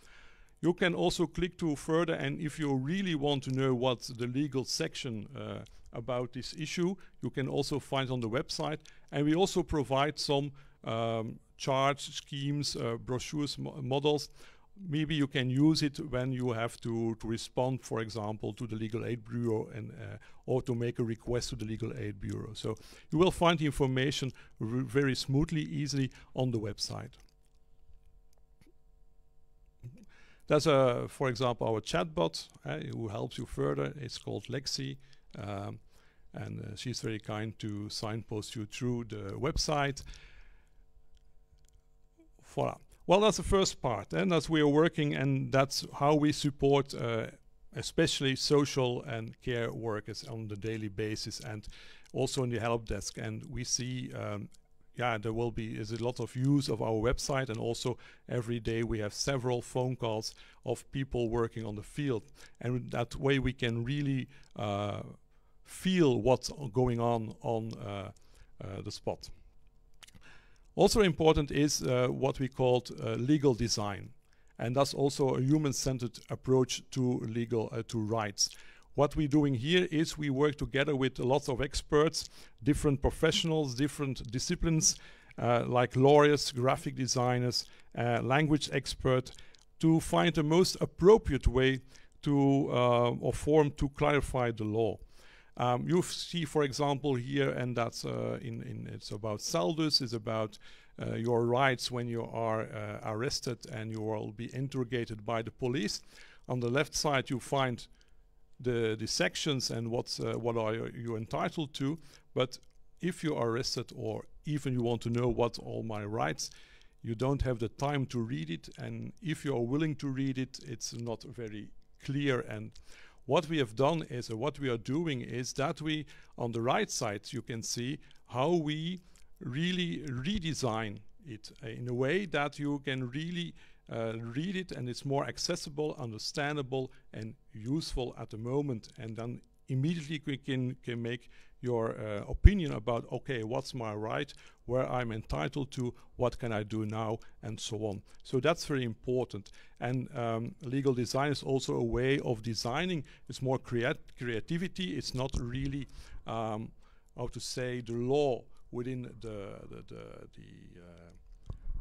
You can also click to further, and if you really want to know what's the legal section uh, about this issue, you can also find on the website. And we also provide some um, charts, schemes, uh, brochures, mo models. Maybe you can use it when you have to, to respond, for example, to the Legal Aid Bureau and uh, or to make a request to the Legal Aid Bureau. So you will find the information very smoothly, easily on the website. That's, uh, for example, our chatbot uh, who helps you further. It's called Lexi. Um, and uh, she's very kind to signpost you through the website. Voila. Well, that's the first part, and that's we are working, and that's how we support, uh, especially social and care workers on the daily basis, and also in the help desk. And we see, um, yeah, there will be is a lot of use of our website, and also every day we have several phone calls of people working on the field, and that way we can really uh, feel what's going on on uh, uh, the spot. Also important is uh, what we called uh, legal design. And that's also a human-centered approach to legal, uh, to rights. What we're doing here is we work together with lots of experts, different professionals, different disciplines, uh, like lawyers, graphic designers, uh, language experts, to find the most appropriate way to, uh, or form to clarify the law. Um, you see, for example, here, and that's uh, in, in, it's about Salduz, it's about uh, your rights when you are uh, arrested and you will be interrogated by the police. On the left side, you find the, the sections and what's, uh, what are you, you entitled to. But if you are arrested or even you want to know what all my rights, you don't have the time to read it. And if you are willing to read it, it's not very clear and what we have done is, or what we are doing is that we, on the right side, you can see how we really redesign it uh, in a way that you can really uh, read it and it's more accessible, understandable, and useful at the moment. And then immediately we can, can make your uh, opinion about, okay, what's my right, where I'm entitled to, what can I do now, and so on. So that's very important. And um, legal design is also a way of designing. It's more creat creativity. It's not really, um, how to say, the law within the, the, the, the uh,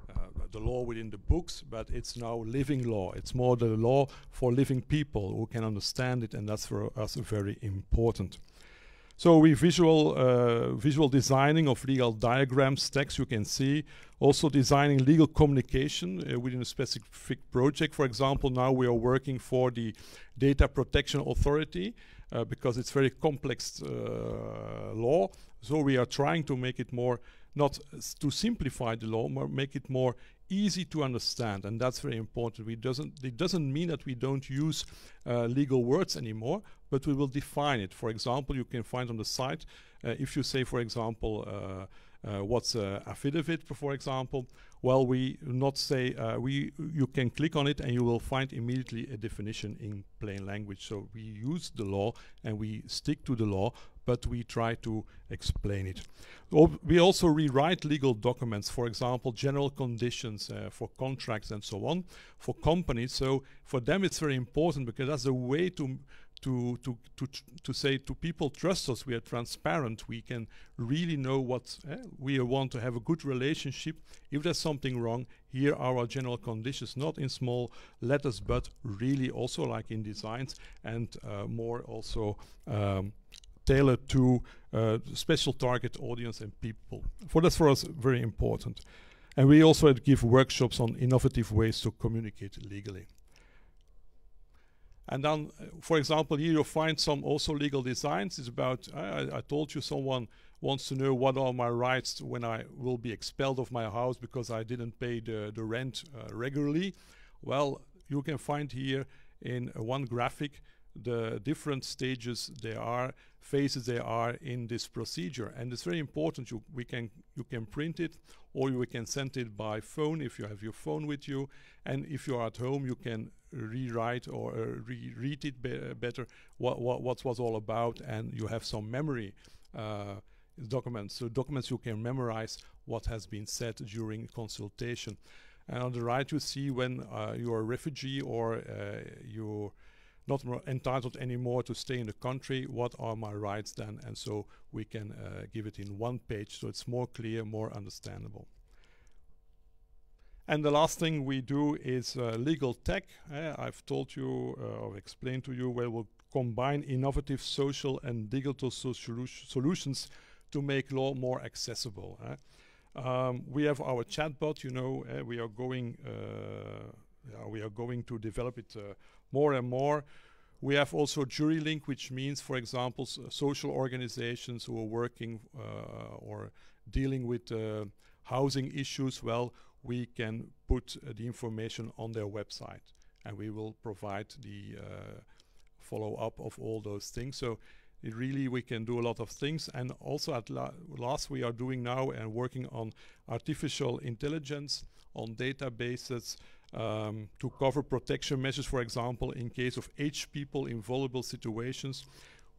uh, the law within the books, but it's now living law. It's more the law for living people who can understand it, and that's for us very important. So we visual uh, visual designing of legal diagrams, text you can see. Also designing legal communication uh, within a specific project. For example, now we are working for the Data Protection Authority uh, because it's very complex uh, law. So we are trying to make it more, not to simplify the law, but make it more easy to understand, and that's very important. We doesn't, it doesn't mean that we don't use uh, legal words anymore, but we will define it. For example, you can find on the site, uh, if you say, for example, uh, uh what's a affidavit, for example, well, we not say, uh, we you can click on it and you will find immediately a definition in plain language. So we use the law and we stick to the law, but we try to explain it. We also rewrite legal documents, for example, general conditions uh, for contracts and so on, for companies. So for them it's very important because that's a way to to, to, to, to say to people, trust us, we are transparent, we can really know what eh, we want to have a good relationship. If there's something wrong, here are our general conditions, not in small letters, but really also like in designs and uh, more also um, tailored to uh, special target audience and people. For that's for us very important. And we also give workshops on innovative ways to communicate legally. And then, uh, for example, here you'll find some also legal designs. It's about, I, I, told you someone wants to know what are my rights when I will be expelled of my house because I didn't pay the, the rent uh, regularly. Well, you can find here in one graphic the different stages there are, phases there are in this procedure. And it's very important you, we can, you can print it or you can send it by phone if you have your phone with you. And if you're at home, you can rewrite or uh, re read it be better what, what what was all about and you have some memory uh, documents so documents you can memorize what has been said during consultation and on the right you see when uh, you're a refugee or uh, you're not entitled anymore to stay in the country what are my rights then and so we can uh, give it in one page so it's more clear more understandable and the last thing we do is uh, legal tech. Uh, I've told you uh, or explained to you where we'll combine innovative social and digital so solutions to make law more accessible. Um, we have our chatbot, you know, uh, we are going uh, yeah, we are going to develop it uh, more and more. We have also jury link, which means, for example, social organizations who are working uh, or dealing with uh, housing issues. Well, we can put uh, the information on their website, and we will provide the follow up of all those things. So it really we can do a lot of things and also at la last we are doing now and working on artificial intelligence on databases um, to cover protection measures for example in case of aged people in vulnerable situations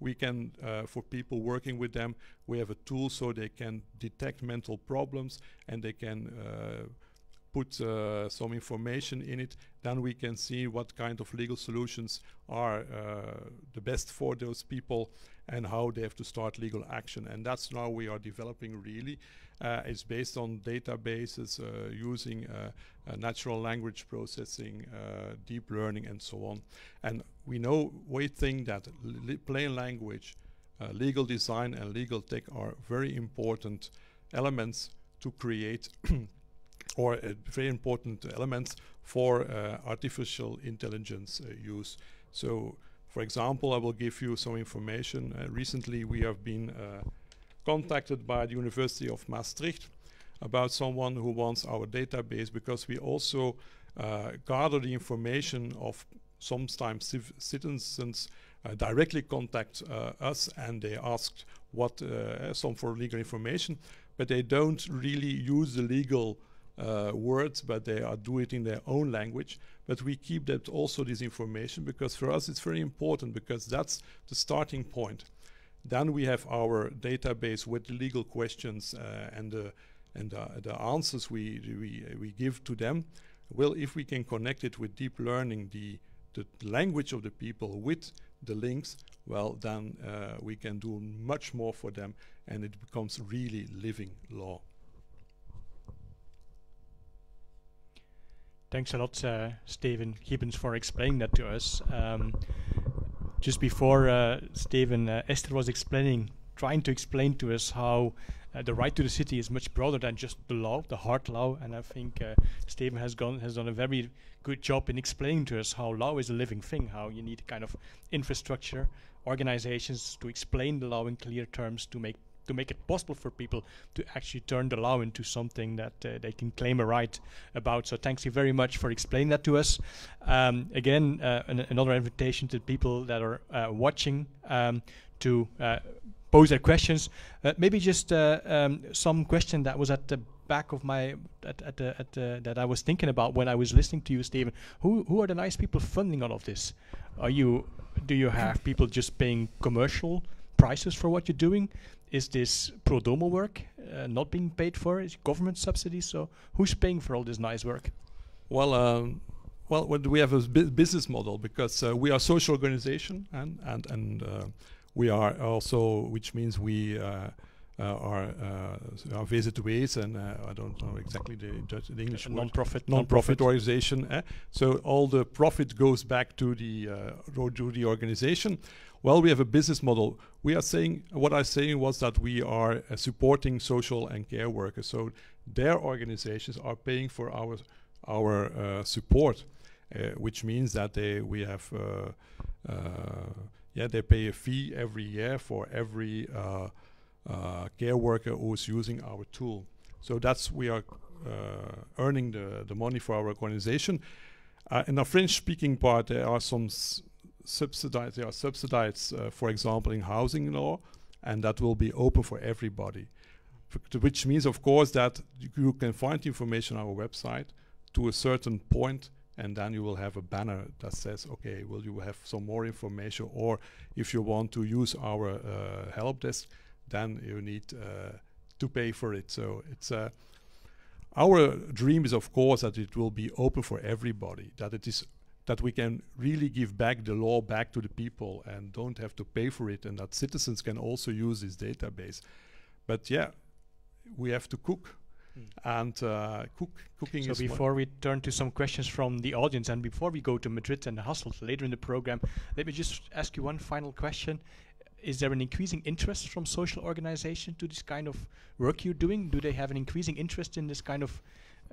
we can uh, for people working with them we have a tool so they can detect mental problems and they can uh, put uh, some information in it, then we can see what kind of legal solutions are uh, the best for those people and how they have to start legal action. And that's now we are developing really. Uh, it's based on databases uh, using uh, uh, natural language processing, deep learning, and so on. And we know, we think that plain language, legal design, and legal tech are very important elements to create <clears throat> or uh, very important elements for uh, artificial intelligence uh, use. So, for example, I will give you some information. recently, we have been contacted by the University of Maastricht about someone who wants our database because we also uh, gather the information of sometimes citizens uh, directly contact uh, us and they asked what some for legal information, but they don't really use the legal uh, words, but they are do it in their own language. But we keep that also this information because for us it's very important because that's the starting point. Then we have our database with the legal questions uh, and the and the answers we, we we give to them. Well, if we can connect it with deep learning, the the language of the people with the links, well, then uh, we can do much more for them, and it becomes really living law. Thanks a lot, uh, Steven Gibbons, for explaining that to us. Um, just before uh, uh, Esther was explaining, trying to explain to us how uh, the right to the city is much broader than just the law, the hard law. And I think uh, has gone has done a very good job in explaining to us how law is a living thing, how you need kind of infrastructure, organizations to explain the law in clear terms to make to make it possible for people to actually turn the law into something that uh, they can claim a right about. So thanks you very much for explaining that to us. Um, again, uh, an another invitation to people that are uh, watching um, to uh, pose their questions. Uh, maybe just uh, um, some question that was at the back of my at, at, at that I was thinking about when I was listening to you, Stephen. Who who are the nice people funding all of this? Are you do you have people just paying commercial prices for what you're doing? Is this pro domo work uh, not being paid for? Is government subsidies? So who's paying for all this nice work? Well, um, well, we have a business model because uh, we are a social organization and and and uh, we are also, which means we. Uh, uh, are uh, are VZW's and I don't know exactly the, the English word. Non-profit, non-profit organization. Eh? So all the profit goes back to the to the organization. Well, we have a business model. We are saying, what I'm saying was that we are uh, supporting social and care workers. So their organizations are paying for our, our uh, support, uh, which means that they, we have, uh, uh, yeah, they pay a fee every year for every uh, care worker who's using our tool. So that's, we are earning the, the money for our organization. in the French-speaking part, there are some They are subsidized, uh, for example, in housing law, and that will be open for everybody. which means, of course, that you can find information on our website to a certain point, and then you will have a banner that says, "Okay, will you have some more information?" Or if you want to use our uh, help desk, then you need uh, to pay for it. So it's uh, our dream is, of course, that it will be open for everybody. That it is that we can really give back the law back to the people and don't have to pay for it and that citizens can also use this database. But yeah we have to cook. Mm. and uh, cook cooking so before we turn to some questions from the audience and before we go to madrid and Hasselt later in the program let me just ask you one final question. Is there an increasing interest from social organizations to this kind of work you're doing? Do they have an increasing interest in this kind of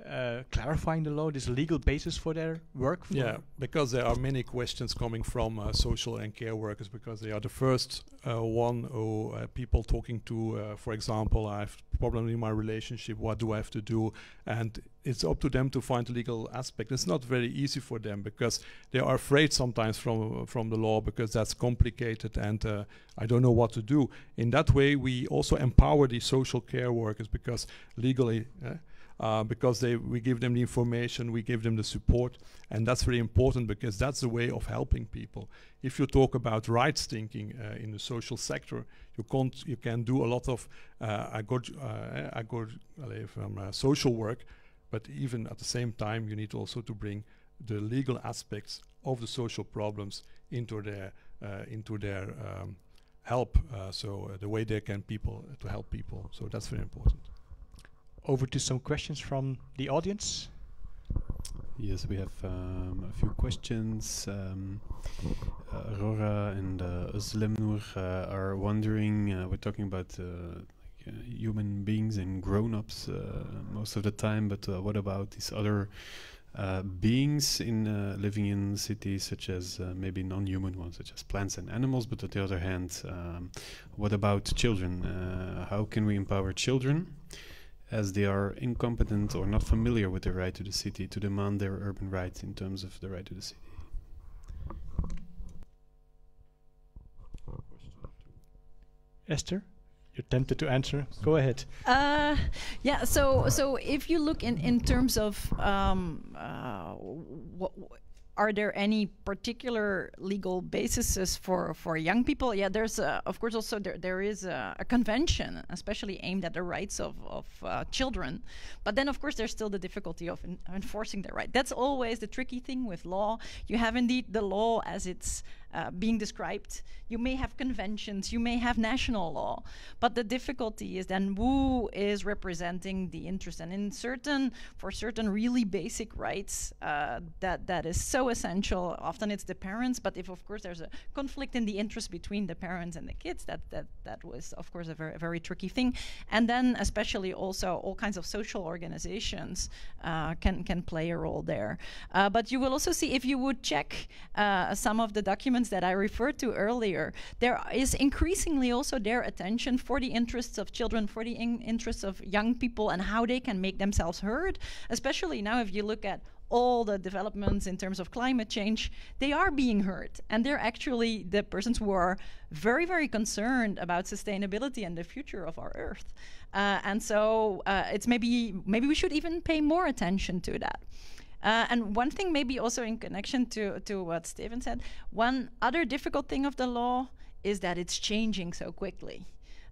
uh, clarifying the law, this legal basis for their work? For Yeah, because there are many questions coming from uh, social and care workers because they are the first uh, one who uh, people talking to. Uh, for example, I have problem in my relationship. What do I have to do? And it's up to them to find the legal aspect. It's not very easy for them because they are afraid sometimes from from the law because that's complicated and uh, I don't know what to do. In that way, we also empower the social care workers because legally. Uh, uh, because they we give them the information, we give them the support, and that's very important because that's the way of helping people. If you talk about rights thinking uh, in the social sector, you can't you can do a lot of uh, uh, from uh, social work, but even at the same time, you need also to bring the legal aspects of the social problems into their into their um, help. So the way they can people to help people. So that's very important over to some questions from the audience. Yes, we have um, a few questions. Um, uh, Aurora and uh, uh, are wondering, uh, we're talking about uh, like, uh, human beings and grown-ups most of the time, but what about these other beings in living in cities, such as maybe non-human ones, such as plants and animals, but on the other hand, um, what about children? how can we empower children? As they are incompetent or not familiar with the right to the city to demand their urban rights in terms of the right to the city. Esther, you're tempted to answer. Go ahead. Uh, yeah. So, so if you look in in terms of um, uh, what are there any particular legal bases for, for young people? Yeah, there's uh, of course also there, there is a, a, convention, especially aimed at the rights of, of uh, children. But then of course there's still the difficulty of in, enforcing the right. That's always the tricky thing with law. You have indeed the law as it's uh, being described. You may have conventions, you may have national law, but the difficulty is then who is representing the interest. And in certain, for certain really basic rights, uh, that that is so essential. Often it's the parents, but if of course there's a conflict in the interest between the parents and the kids, that that that was of course a very very tricky thing. And then especially also all kinds of social organizations uh, can can play a role there. Uh, but you will also see if you would check uh, some of the documents that I referred to earlier, there is increasingly also their attention for the interests of children, for the in interests of young people, and how they can make themselves heard. Especially now, if you look at all the developments in terms of climate change, they are being heard. And they're actually the persons who are very, very concerned about sustainability and the future of our Earth. Uh, and so uh, it's maybe maybe we should even pay more attention to that. Uh, and one thing, maybe also in connection to, to what Steven said, one other difficult thing of the law is that it's changing so quickly.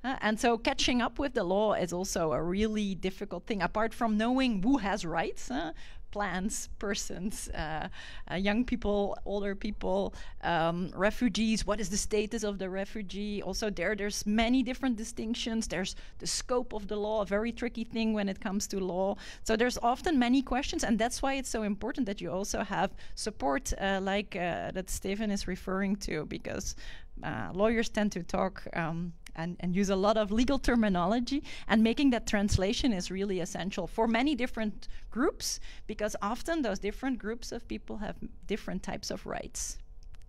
Uh, and so catching up with the law is also a really difficult thing, apart from knowing who has rights. Uh, plants, persons, uh, uh, young people, older people, um, refugees. What is the status of the refugee? Also, there, there's many different distinctions. There's the scope of the law, a very tricky thing when it comes to law. So there's often many questions, and that's why it's so important that you also have support uh, like uh, that Stephen is referring to, because uh, lawyers tend to talk um, and, and use a lot of legal terminology, and making that translation is really essential for many different groups because often those different groups of people have different types of rights,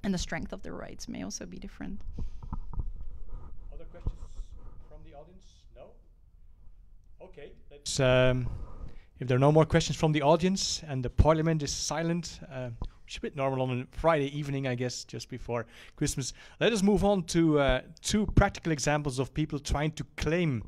and the strength of the rights may also be different. Other questions from the audience? No? Okay, let's. Um, if there are no more questions from the audience and the parliament is silent, uh, which is a bit normal on a Friday evening, I guess, just before Christmas. Let us move on to uh, two practical examples of people trying to claim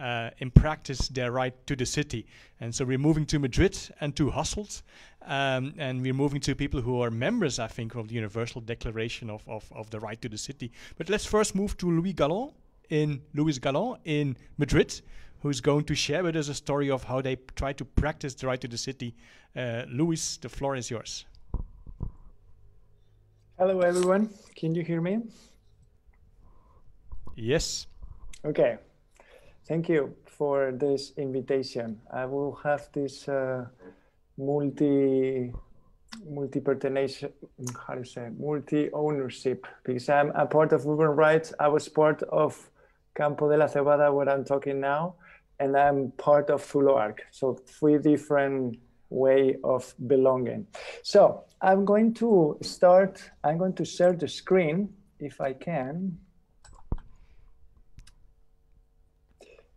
uh, in practice their right to the city. And so we're moving to Madrid and to Hasselt. Um, and we're moving to people who are members, I think, of the Universal Declaration of, of, of the right to the city. But let's first move to Louis Galland in Louis Galland in Madrid, who's going to share with us a story of how they try to practice the right to the city. Uh, Louis, the floor is yours. Hello, everyone. Can you hear me? Yes. Okay. Thank you for this invitation. I will have this uh, multi multi pertenation how to say multi ownership because I'm a part of urban rights. I was part of Campo de la Cebada where I'm talking now, and I'm part of Zuloark. So three different way of belonging. So I'm going to start, I'm going to share the screen if I can.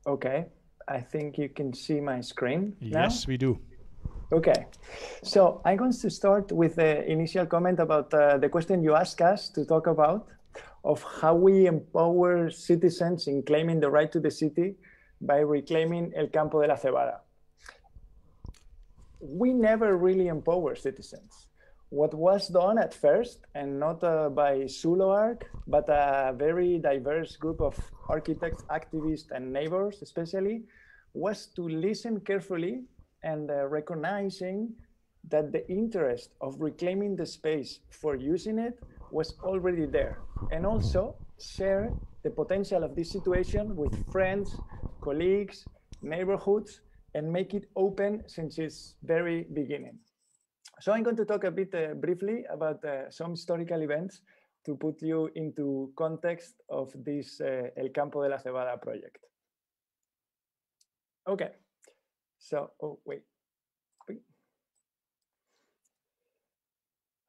Okay, I think you can see my screen Yes, now. we do. Okay, so I'm going to start with the initial comment about uh, the question you asked us to talk about of how we empower citizens in claiming the right to the city by reclaiming El Campo de la Cebada. We never really empower citizens. What was done at first, and not uh, by Zuloark, but a very diverse group of architects, activists, and neighbors, especially, was to listen carefully and uh, recognizing that the interest of reclaiming the space for using it was already there and also share the potential of this situation with friends colleagues neighborhoods and make it open since its very beginning so i'm going to talk a bit uh, briefly about uh, some historical events to put you into context of this uh, el campo de la cebada project okay so, oh, wait.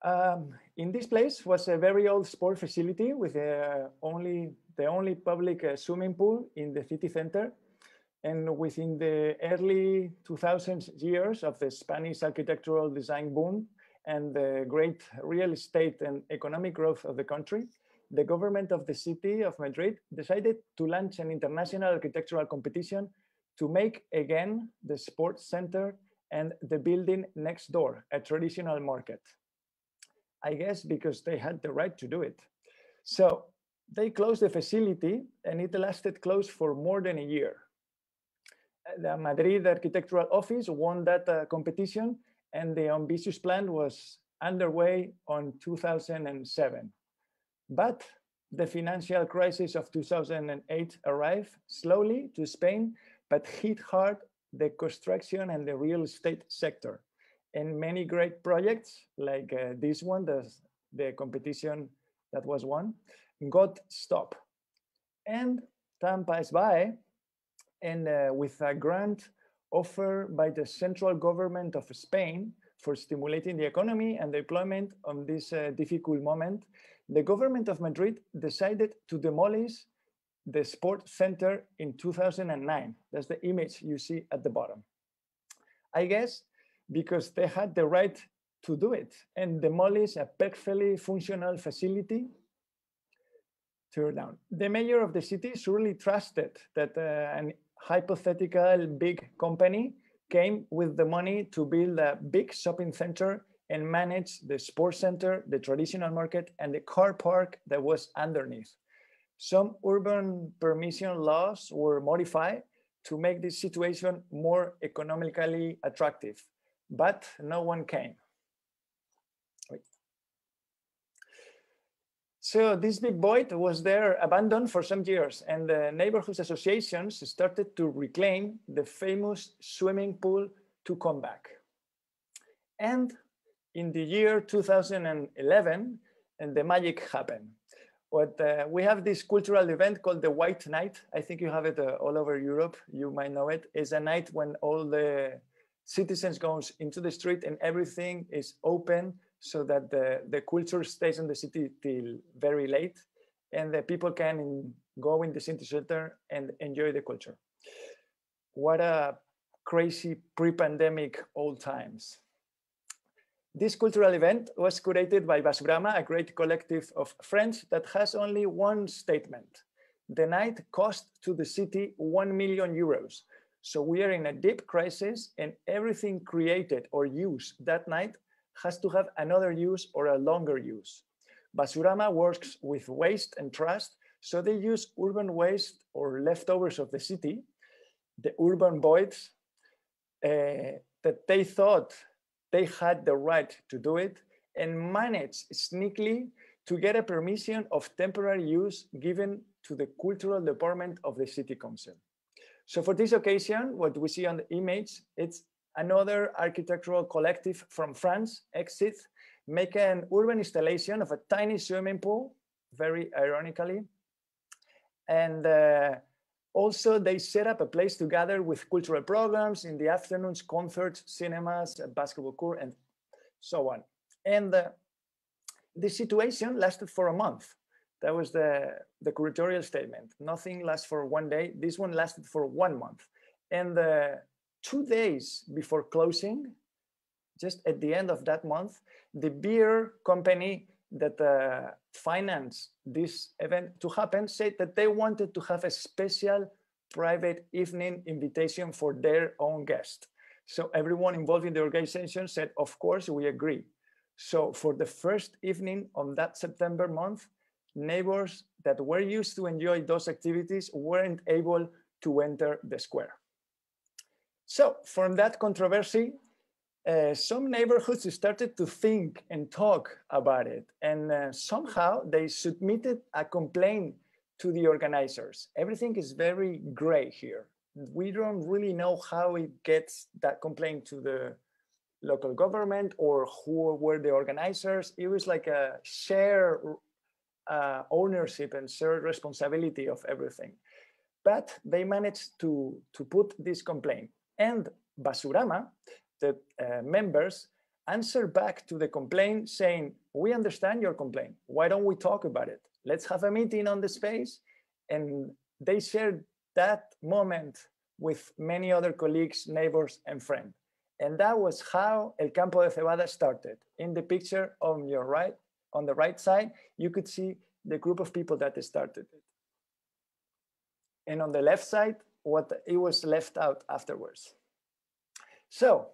Um, in this place was a very old sport facility with uh, only the only public uh, swimming pool in the city center. And within the early 2000s years of the Spanish architectural design boom and the great real estate and economic growth of the country, the government of the city of Madrid decided to launch an international architectural competition to make again the sports center and the building next door a traditional market. I guess because they had the right to do it. So they closed the facility and it lasted closed for more than a year. The Madrid Architectural Office won that uh, competition and the ambitious plan was underway on 2007. But the financial crisis of 2008 arrived slowly to Spain but hit hard the construction and the real estate sector. And many great projects like uh, this one, the, the competition that was won, got stopped. And time passed by, and uh, with a grant offered by the central government of Spain for stimulating the economy and the employment on this uh, difficult moment, the government of Madrid decided to demolish the Sport Center in 2009. That's the image you see at the bottom. I guess because they had the right to do it and demolish a perfectly functional facility. Turn down. The mayor of the city surely trusted that uh, an hypothetical big company came with the money to build a big shopping center and manage the sports center, the traditional market, and the car park that was underneath. Some urban permission laws were modified to make this situation more economically attractive, but no one came. Wait. So this big void was there abandoned for some years and the neighborhood associations started to reclaim the famous swimming pool to come back. And in the year 2011, and the magic happened what uh, we have this cultural event called the White Night. I think you have it uh, all over Europe. You might know it. It's a night when all the citizens goes into the street and everything is open so that the, the culture stays in the city till very late and the people can in, go in the city center and enjoy the culture. What a crazy pre-pandemic old times. This cultural event was curated by Basurama, a great collective of friends that has only one statement. The night cost to the city 1 million euros. So we are in a deep crisis and everything created or used that night has to have another use or a longer use. Basurama works with waste and trust, so they use urban waste or leftovers of the city, the urban voids, uh, that they thought they had the right to do it and managed sneakily to get a permission of temporary use given to the cultural department of the city council. So for this occasion, what we see on the image, it's another architectural collective from France, EXYZT, make an urban installation of a tiny swimming pool, very ironically. And uh, Also, they set up a place to gather with cultural programs in the afternoons, concerts, cinemas, basketball court, and so on. And uh, the situation lasted for a month. That was the, the curatorial statement. Nothing lasts for one day. This one lasted for one month. And uh, two days before closing, just at the end of that month, the beer company that uh, financed this event to happen said that they wanted to have a special private evening invitation for their own guest. So everyone involved in the organization said, of course, we agree. So for the first evening of that September month, neighbors that were used to enjoy those activities weren't able to enter the square. So from that controversy, uh, some neighborhoods started to think and talk about it. And uh, somehow they submitted a complaint to the organizers. Everything is very gray here. We don't really know how it gets that complaint to the local government or who were the organizers. It was like a share uh, ownership and shared responsibility of everything. But they managed to, to put this complaint. And Basurama, the uh, members answer back to the complaint saying, we understand your complaint. Why don't we talk about it? Let's have a meeting on the space. And they shared that moment with many other colleagues, neighbors, and friends. And that was how El Campo de Cebada started. In the picture on your right, on the right side, you could see the group of people that started it. And on the left side, what it was left out afterwards. So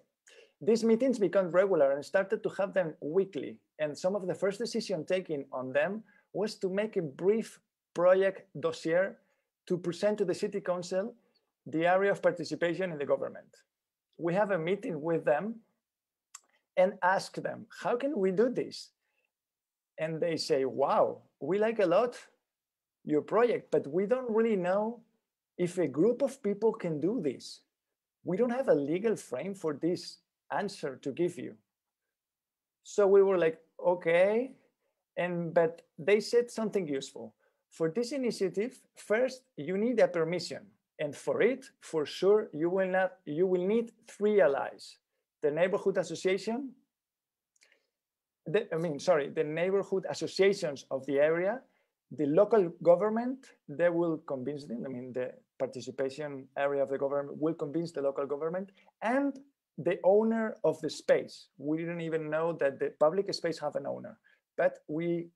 these meetings became regular and started to have them weekly. And some of the first decision taken on them was to make a brief project dossier to present to the city council the area of participation in the government. We have a meeting with them and ask them, how can we do this? And they say, wow, we like a lot your project, but we don't really know if a group of people can do this. We don't have a legal frame for this answer to give you. So we were like, okay. And but they said something useful. For this initiative, first you need a permission. And for it, for sure, you will not you will need three allies. The neighborhood association, the, I mean, sorry, the neighborhood associations of the area, the local government, they will convince them. I mean, the participation area of the government will convince the local government and the owner of the space. We didn't even know that the public space have an owner, but we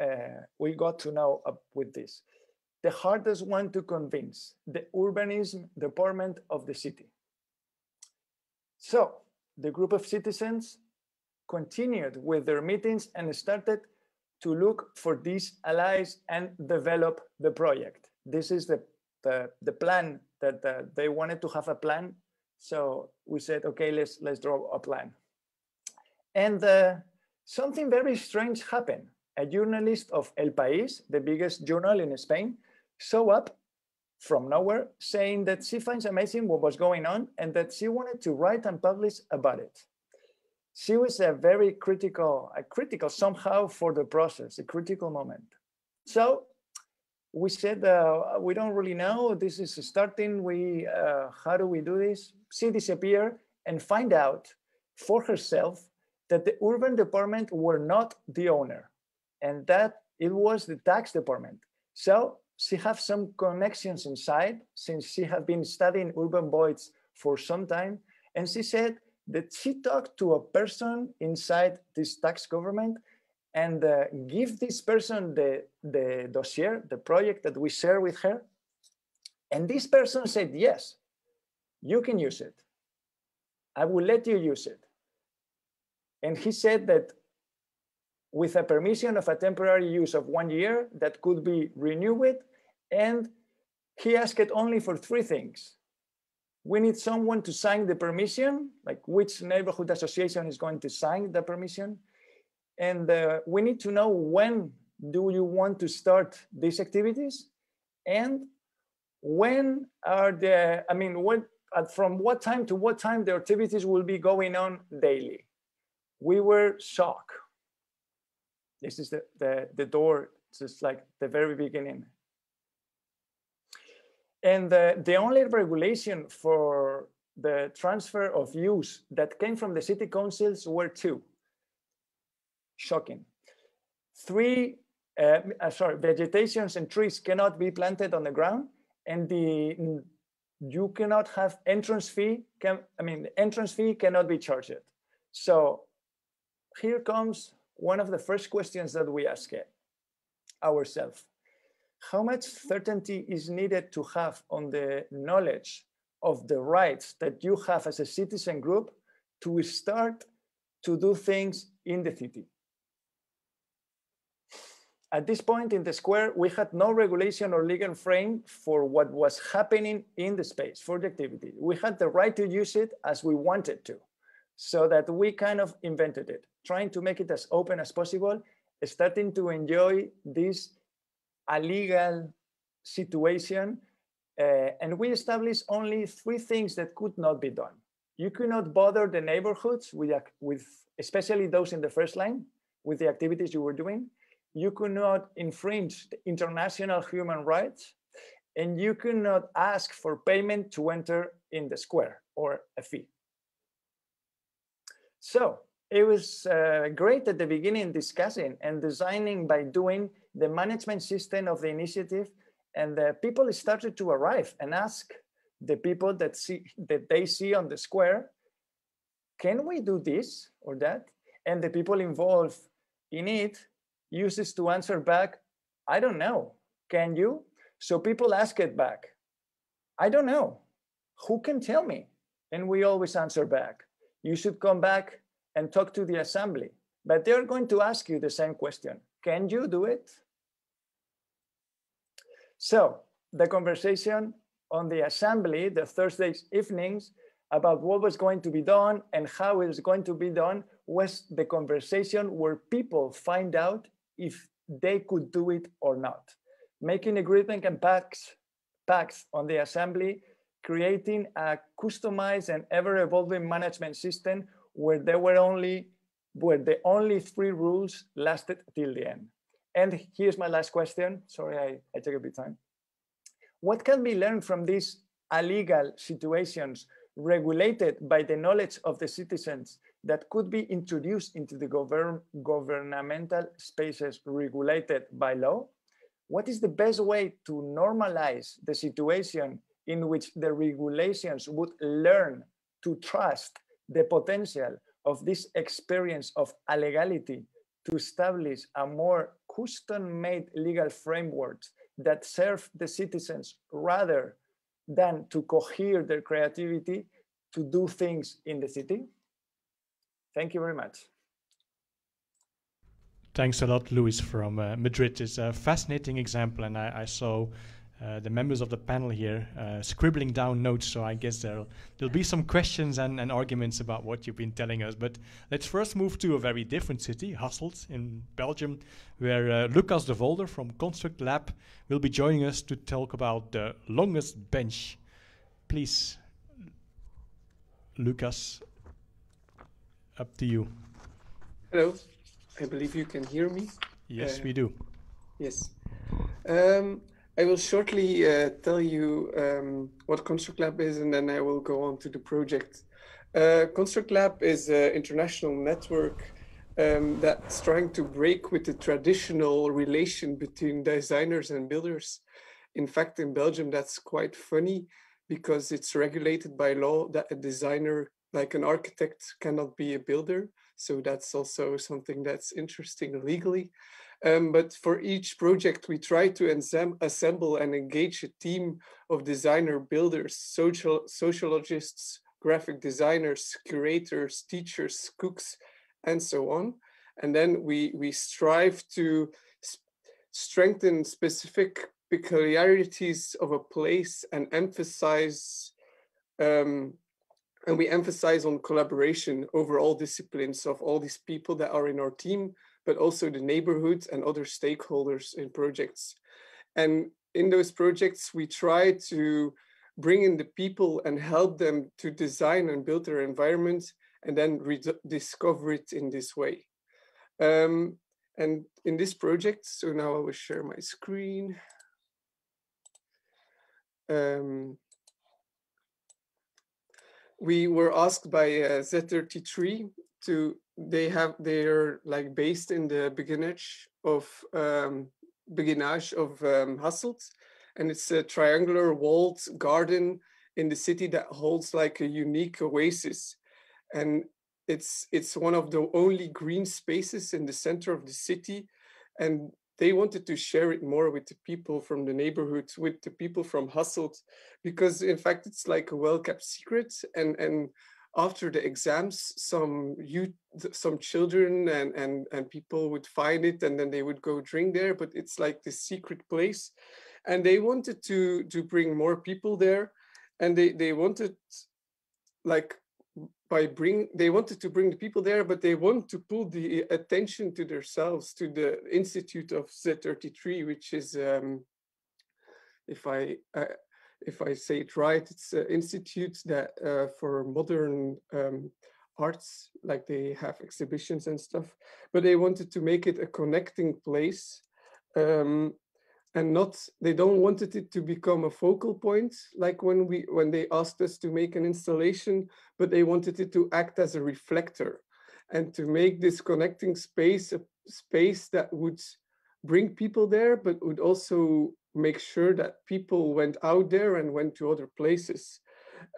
uh, we got to know with this. The hardest one to convince, the urbanism department of the city. So the group of citizens continued with their meetings and started to look for these allies and develop the project. This is the, the, the plan that uh, they wanted to have a plan so we said, okay, let's let's draw a plan. And uh, something very strange happened. A journalist of El País, the biggest journal in Spain, show up from nowhere saying that she finds amazing what was going on and that she wanted to write and publish about it. She was a very critical, a critical somehow for the process, a critical moment. So we said uh, we don't really know. This is starting. We uh, how do we do this? She disappeared and find out for herself that the urban department were not the owner, and that it was the tax department. So she have some connections inside since she had been studying urban voids for some time, and she said that she talked to a person inside this tax government and uh, give this person the, the dossier, the project that we share with her. And this person said, yes, you can use it. I will let you use it. And he said that with a permission of a temporary use of one year that could be renewed. And he asked it only for three things. We need someone to sign the permission, like which neighborhood association is going to sign the permission and uh, we need to know when do you want to start these activities and when are the, I mean, what, uh, from what time to what time the activities will be going on daily. We were shocked. This is the, the, the door, just like the very beginning. And the, only regulation for the transfer of use that came from the city councils were two. Shocking. Three, uh, uh, sorry, vegetations and trees cannot be planted on the ground and the you cannot have entrance fee can i mean the entrance fee cannot be charged so here comes one of the first questions that we ask it, ourselves how much certainty is needed to have on the knowledge of the rights that you have as a citizen group to start to do things in the city at this point in the square, we had no regulation or legal frame for what was happening in the space for the activity. We had the right to use it as we wanted to, so that we kind of invented it, trying to make it as open as possible, starting to enjoy this illegal situation. Uh, and we established only three things that could not be done. You could not bother the neighborhoods with, with especially those in the first line, with the activities you were doing you could not infringe international human rights, and you could not ask for payment to enter in the square or a fee. So it was uh, great at the beginning discussing and designing by doing the management system of the initiative and the people started to arrive and ask the people that see that they see on the square can we do this or that and the people involved in it uses to answer back, I don't know. Can you? So people ask it back. I don't know. Who can tell me? And we always answer back. You should come back and talk to the assembly. But they're going to ask you the same question. Can you do it? So the conversation on the assembly, the Thursdays evenings, about what was going to be done and how it was going to be done was the conversation where people find out if they could do it or not. Making agreement and pacts, pacts on the assembly, creating a customized and ever-evolving management system where there were only where the only three rules lasted till the end. And here's my last question. Sorry, I, I took a bit time. What can be learned from these illegal situations regulated by the knowledge of the citizens that could be introduced into the govern governmental spaces regulated by law? What is the best way to normalize the situation in which the regulations would learn to trust the potential of this experience of illegality to establish a more custom-made legal framework that serve the citizens rather than to cohere their creativity to do things in the city? Thank you very much. Thanks a lot, Luis from uh, Madrid. It's a fascinating example, and I, I saw uh, the members of the panel here uh, scribbling down notes. So I guess there'll there'll be some questions and, and, arguments about what you've been telling us. But let's first move to a very different city, Hasselt in Belgium, where uh, Lucas de Volder from Construct Lab will be joining us to talk about the longest bench. Please, Lucas, up to you. Hello, I believe you can hear me. Yes, uh, we do. Yes. Um, I will shortly uh, tell you um, what Construct Lab is, and then I will go on to the project. Uh, Construct Lab is an international network um, that's trying to break with the traditional relation between designers and builders. In fact, in Belgium, that's quite funny because it's regulated by law that a designer like an architect cannot be a builder. So that's also something that's interesting legally. Um, but for each project, we try to assemble and engage a team of designer builders, social sociologists, graphic designers, curators, teachers, cooks, and so on. And then we, we strive to strengthen specific peculiarities of a place and emphasize um, and we emphasize on collaboration over all disciplines of all these people that are in our team, but also the neighborhoods and other stakeholders in projects. And in those projects, we try to bring in the people and help them to design and build their environment and then rediscover it in this way. Um, and in this project, so now I will share my screen. um, we were asked by uh, Z33 to they have they're like based in the beguinage of um, beguinage of um, Hasselt, and it's a triangular walled garden in the city that holds like a unique oasis, and it's it's one of the only green spaces in the center of the city, and they wanted to share it more with the people from the neighborhood, with the people from Hasselt, because in fact it's like a well-kept secret. And and after the exams, some you some children and and and people would find it, and then they would go drink there. But it's like this secret place, and they wanted to to bring more people there, and they they wanted like by bring they wanted to bring the people there but they want to pull the attention to themselves to the institute of z33 which is um, if i uh, if i say it right it's an institute that uh, for modern um, arts like they have exhibitions and stuff but they wanted to make it a connecting place um, and not they don't wanted it to become a focal point like when we when they asked us to make an installation but they wanted it to act as a reflector and to make this connecting space a space that would bring people there but would also make sure that people went out there and went to other places.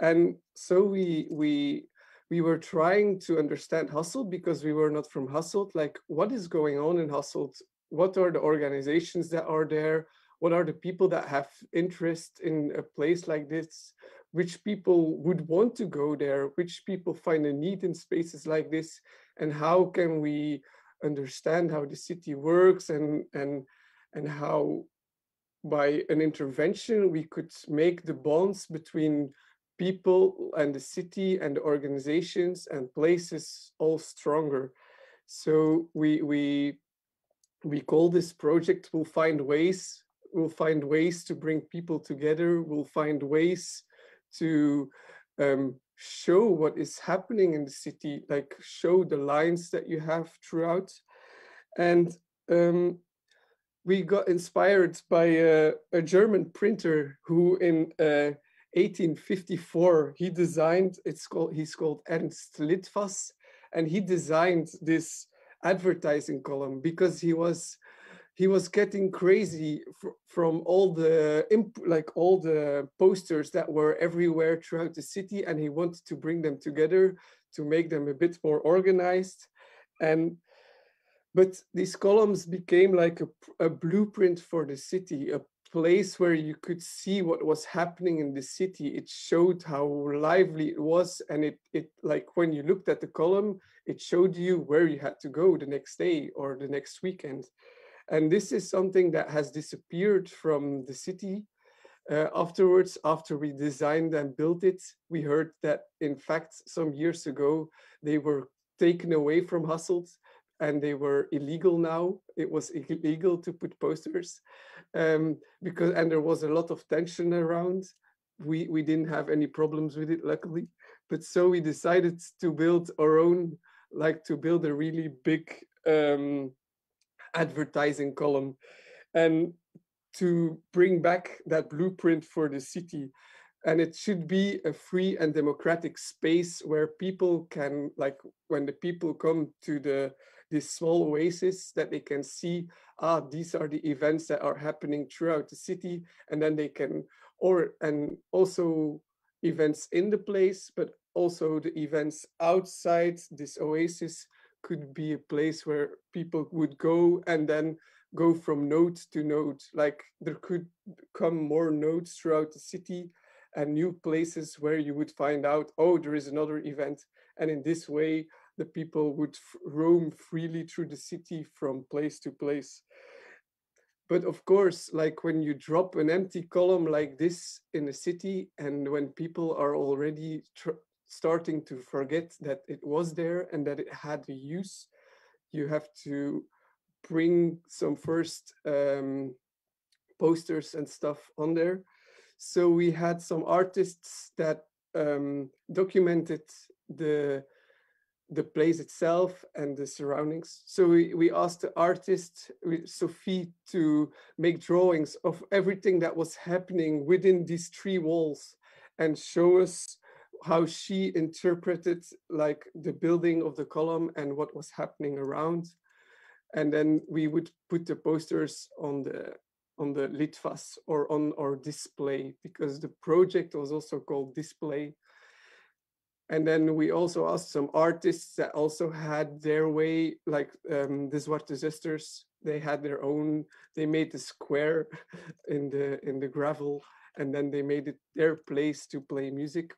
And so we we we were trying to understand Hasselt because we were not from Hasselt like what is going on in Hasselt what are the organizations that are there? What are the people that have interest in a place like this? Which people would want to go there? Which people find a need in spaces like this? And how can we understand how the city works and and and how by an intervention we could make the bonds between people and the city and the organizations and places all stronger. So we we we call this project we'll find ways we'll find ways to bring people together. We'll find ways to um, show what is happening in the city like show the lines that you have throughout. And um, we got inspired by a, a german printer who in uh, 1854 he designed it's called he's called Ernst Litfaß and he designed this advertising column because he was he was getting crazy fr- from all the like all the posters that were everywhere throughout the city and he wanted to bring them together to make them a bit more organized. And but these columns became like a, a blueprint for the city a place where you could see what was happening in the city. It showed how lively it was and it it like when you looked at the column it showed you where you had to go the next day or the next weekend. And this is something that has disappeared from the city. Uh, afterwards after we designed and built it we heard that in fact some years ago they were taken away from Hasselt and they were illegal now. It was illegal to put posters um, because, and there was a lot of tension around. We we didn't have any problems with it, luckily. But so we decided to build our own, like to build a really big um, advertising column, and to bring back that blueprint for the city and it should be a free and democratic space where people can like when the people come to the this small oasis that they can see ah these are the events that are happening throughout the city and then they can or and also events in the place but also the events outside this oasis could be a place where people would go and then go from node to node. Like there could come more nodes throughout the city and new places where you would find out oh there is another event and in this way the people would roam freely through the city from place to place. But of course, like when you drop an empty column like this in a city, and when people are already starting to forget that it was there and that it had a use, you have to bring some first um, posters and stuff on there. So we had some artists that um, documented the the place itself and the surroundings. So we, we asked the artist, uh, Sophie, to make drawings of everything that was happening within these three walls and show us how she interpreted like the building of the column and what was happening around. And then we would put the posters on the on the Litfaß or on our display because the project was also called display and then we also asked some artists that also had their way, like um, the Zwarte Zusters. They had their own. They made the square <laughs> in the in the gravel, and then they made it their place to play music.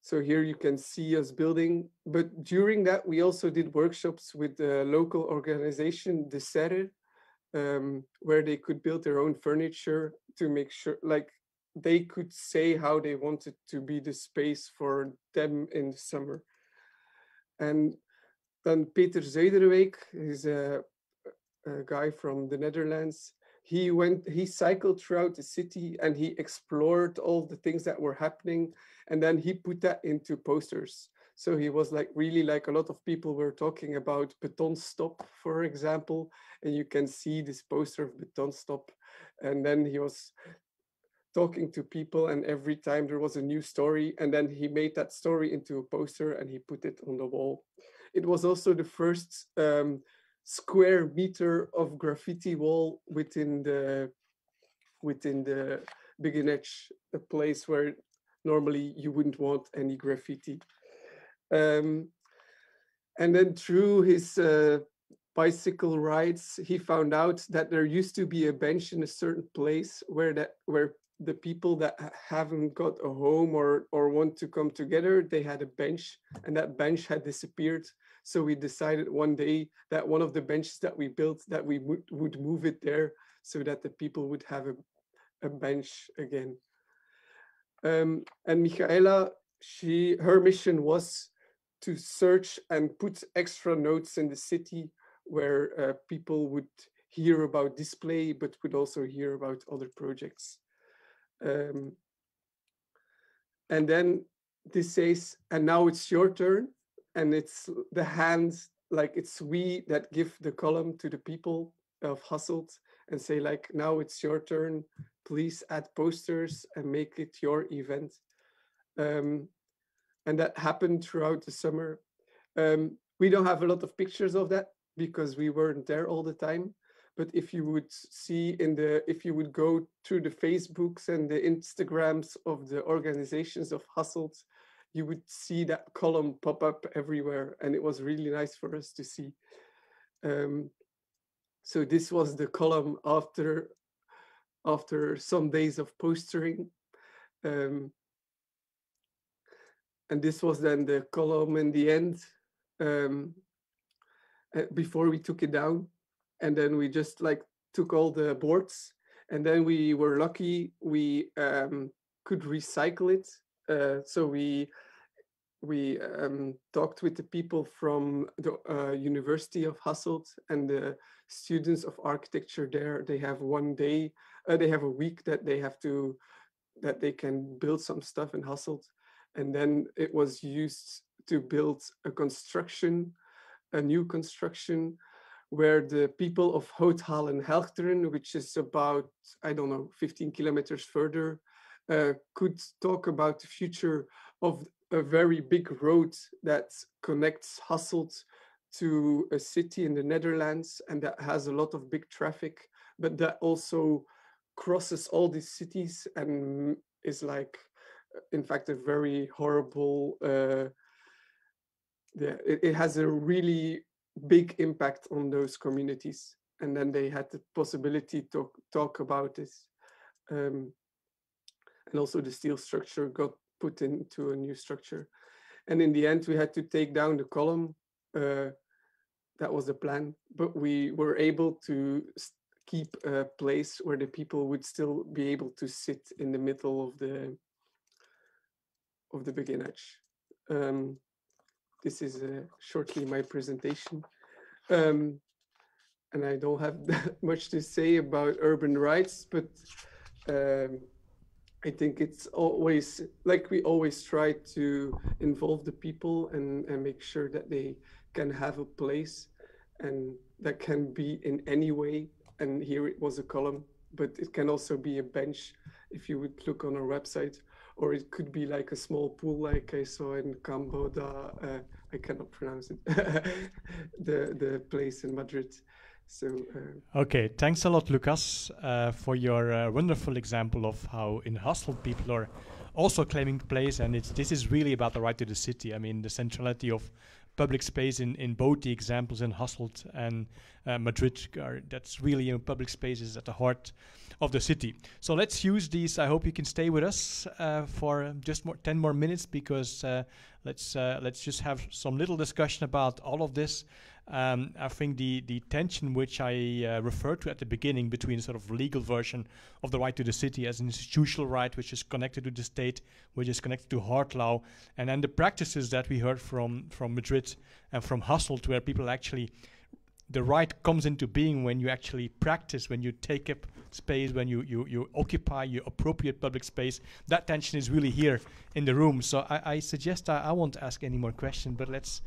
So here you can see us building. But during that, we also did workshops with the local organization, the Serre, um, where they could build their own furniture to make sure, like they could say how they wanted to be the space for them in the summer. And then Peter Zuiderwijk is a, a guy from the Netherlands. He went, he cycled throughout the city and he explored all the things that were happening. And then he put that into posters. So he was like really like a lot of people were talking about Beton Stop, for example, and you can see this poster of Beton Stop. And then he was talking to people and every time there was a new story and then he made that story into a poster and he put it on the wall it was also the first um, square meter of graffiti wall within the within the Beguinage, a place where normally you wouldn't want any graffiti. Um, and then through his uh, bicycle rides, he found out that there used to be a bench in a certain place where that where the people that haven't got a home or or want to come together they had a bench and that bench had disappeared. So we decided one day that one of the benches that we built that we would, would move it there so that the people would have a, a bench again. Um, and michaela she her mission was to search and put extra notes in the city where uh, people would hear about display but would also hear about other projects um, and then this says, and now it's your turn. And it's the hands, like it's we that give the column to the people of Hasselt and say like, now it's your turn. Please add posters and make it your event. Um, and that happened throughout the summer. Um, we don't have a lot of pictures of that because we weren't there all the time but if you would see in the if you would go through the facebooks and the instagrams of the organizations of Hasselt you would see that column pop up everywhere and it was really nice for us to see. Um, so this was the column after after some days of postering um, and this was then the column in the end um, uh, before we took it down and then we just like took all the boards and then we were lucky we um, could recycle it uh, so we we um, talked with the people from the uh, University of Hasselt and the students of architecture there. They have one day, uh, they have a week that they have to, that they can build some stuff in Hasselt. And then it was used to build a construction, a new construction where the people of Houthalen and Helchteren, which is about, I don't know, 15 kilometers further, uh, could talk about the future of a very big road that connects Hasselt to a city in the Netherlands and that has a lot of big traffic, but that also crosses all these cities and is like, in fact, a very horrible, uh, yeah, it, it has a really big impact on those communities. And then they had the possibility to talk about this. Um, and also the steel structure got put into a new structure. And in the end, we had to take down the column. Uh, that was the plan, but we were able to keep a place where the people would still be able to sit in the middle of the of the Beguinage. Um, this is uh, shortly my presentation. Um, and I don't have that <laughs> much to say about urban rights, but um, I think it's always like we always try to involve the people and, and make sure that they can have a place and that can be in any way. And here it was a column, but it can also be a bench if you would look on our website, or it could be like a small pool like I saw in Cambodia. Uh, I cannot pronounce it, <laughs> the, the place in Madrid. So, uh, okay, thanks a lot, Lucas, uh, for your uh, wonderful example of how in Hasselt people are also claiming place, and it's this is really about the right to the city. I mean, the centrality of public space in, in both the examples in Hasselt and uh, Madrid. Are, that's really public spaces at the heart of the city. So let's use these. I hope you can stay with us uh, for just more, 10 more minutes because uh, let's uh, let's just have some little discussion about all of this. Um, I think the, the tension which I uh, referred to at the beginning between sort of legal version of the right to the city as an institutional right, which is connected to the state, which is connected to hard law, and then the practices that we heard from, from Madrid and from Hasselt, where people actually the right comes into being when you actually practice, when you take up space, when you, you, you occupy your appropriate public space. That tension is really here in the room. So I, I suggest I, I won't ask any more questions, but let's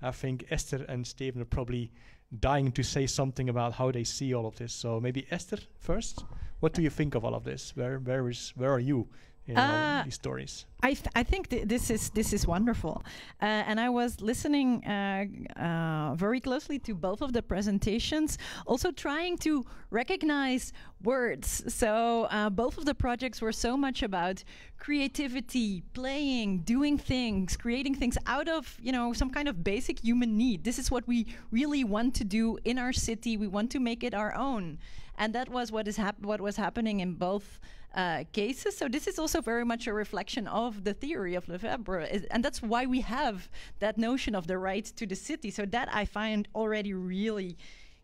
I think Esther and Stephen are probably dying to say something about how they see all of this. So maybe Esther first. What do you think of all of this? Where where is where are you in Uh, these stories? I, th- I think th- this is this is wonderful, uh, and I was listening uh, uh, very closely to both of the presentations, also trying to recognize words. So uh, both of the projects were so much about creativity, playing, doing things, creating things out of you know some kind of basic human need. This is what we really want to do in our city. We want to make it our own, and that was what is hap- what was happening in both uh, cases. So this is also very much a reflection of the theory of Lefebvre, is, and that's why we have that notion of the right to the city. So that I find already really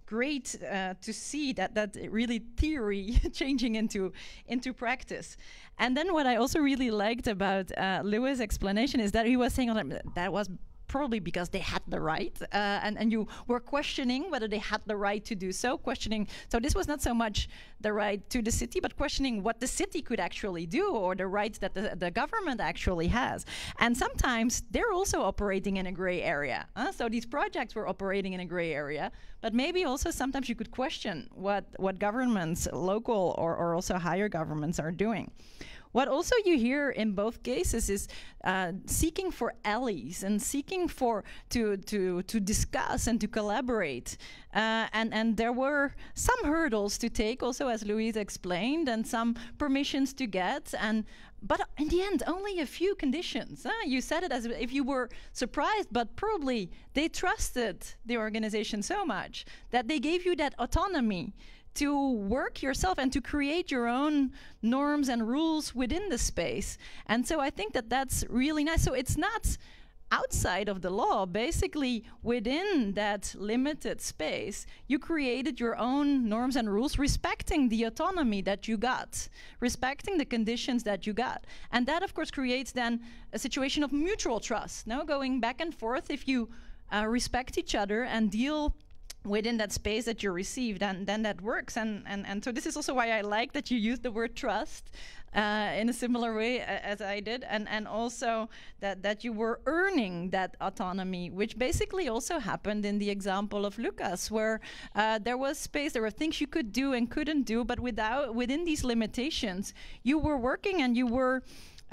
great uh, to see that that really theory <laughs> changing into into practice. And then what I also really liked about uh, Luis' explanation is that he was saying "Oh, that was probably because they had the right uh, and, and you were questioning whether they had the right to do so questioning so this was not so much the right to the city but questioning what the city could actually do or the rights that the, the government actually has. And sometimes they're also operating in a gray area so these projects were operating in a gray area but maybe also sometimes you could question what what governments local or, or also higher governments are doing what also you hear in both cases is uh, seeking for allies and seeking for to to to discuss and to collaborate. Uh, and and there were some hurdles to take, also as Louise explained, and some permissions to get. And but in the end, only a few conditions. You said it as if you were surprised, but probably they trusted the organization so much that they gave you that autonomy to work yourself and to create your own norms and rules within the space. And so I think that that's really nice. So it's not outside of the law, basically within that limited space, you created your own norms and rules, respecting the autonomy that you got, respecting the conditions that you got. And that, of course, creates then a situation of mutual trust, no? Going back and forth if you uh, respect each other and deal within that space that you received and then that works. And, and and so this is also why i like that you use the word trust uh, in a similar way as i did. And and also that that you were earning that autonomy which basically also happened in the example of lucas where uh, there was space there were things you could do and couldn't do but without within these limitations you were working and you were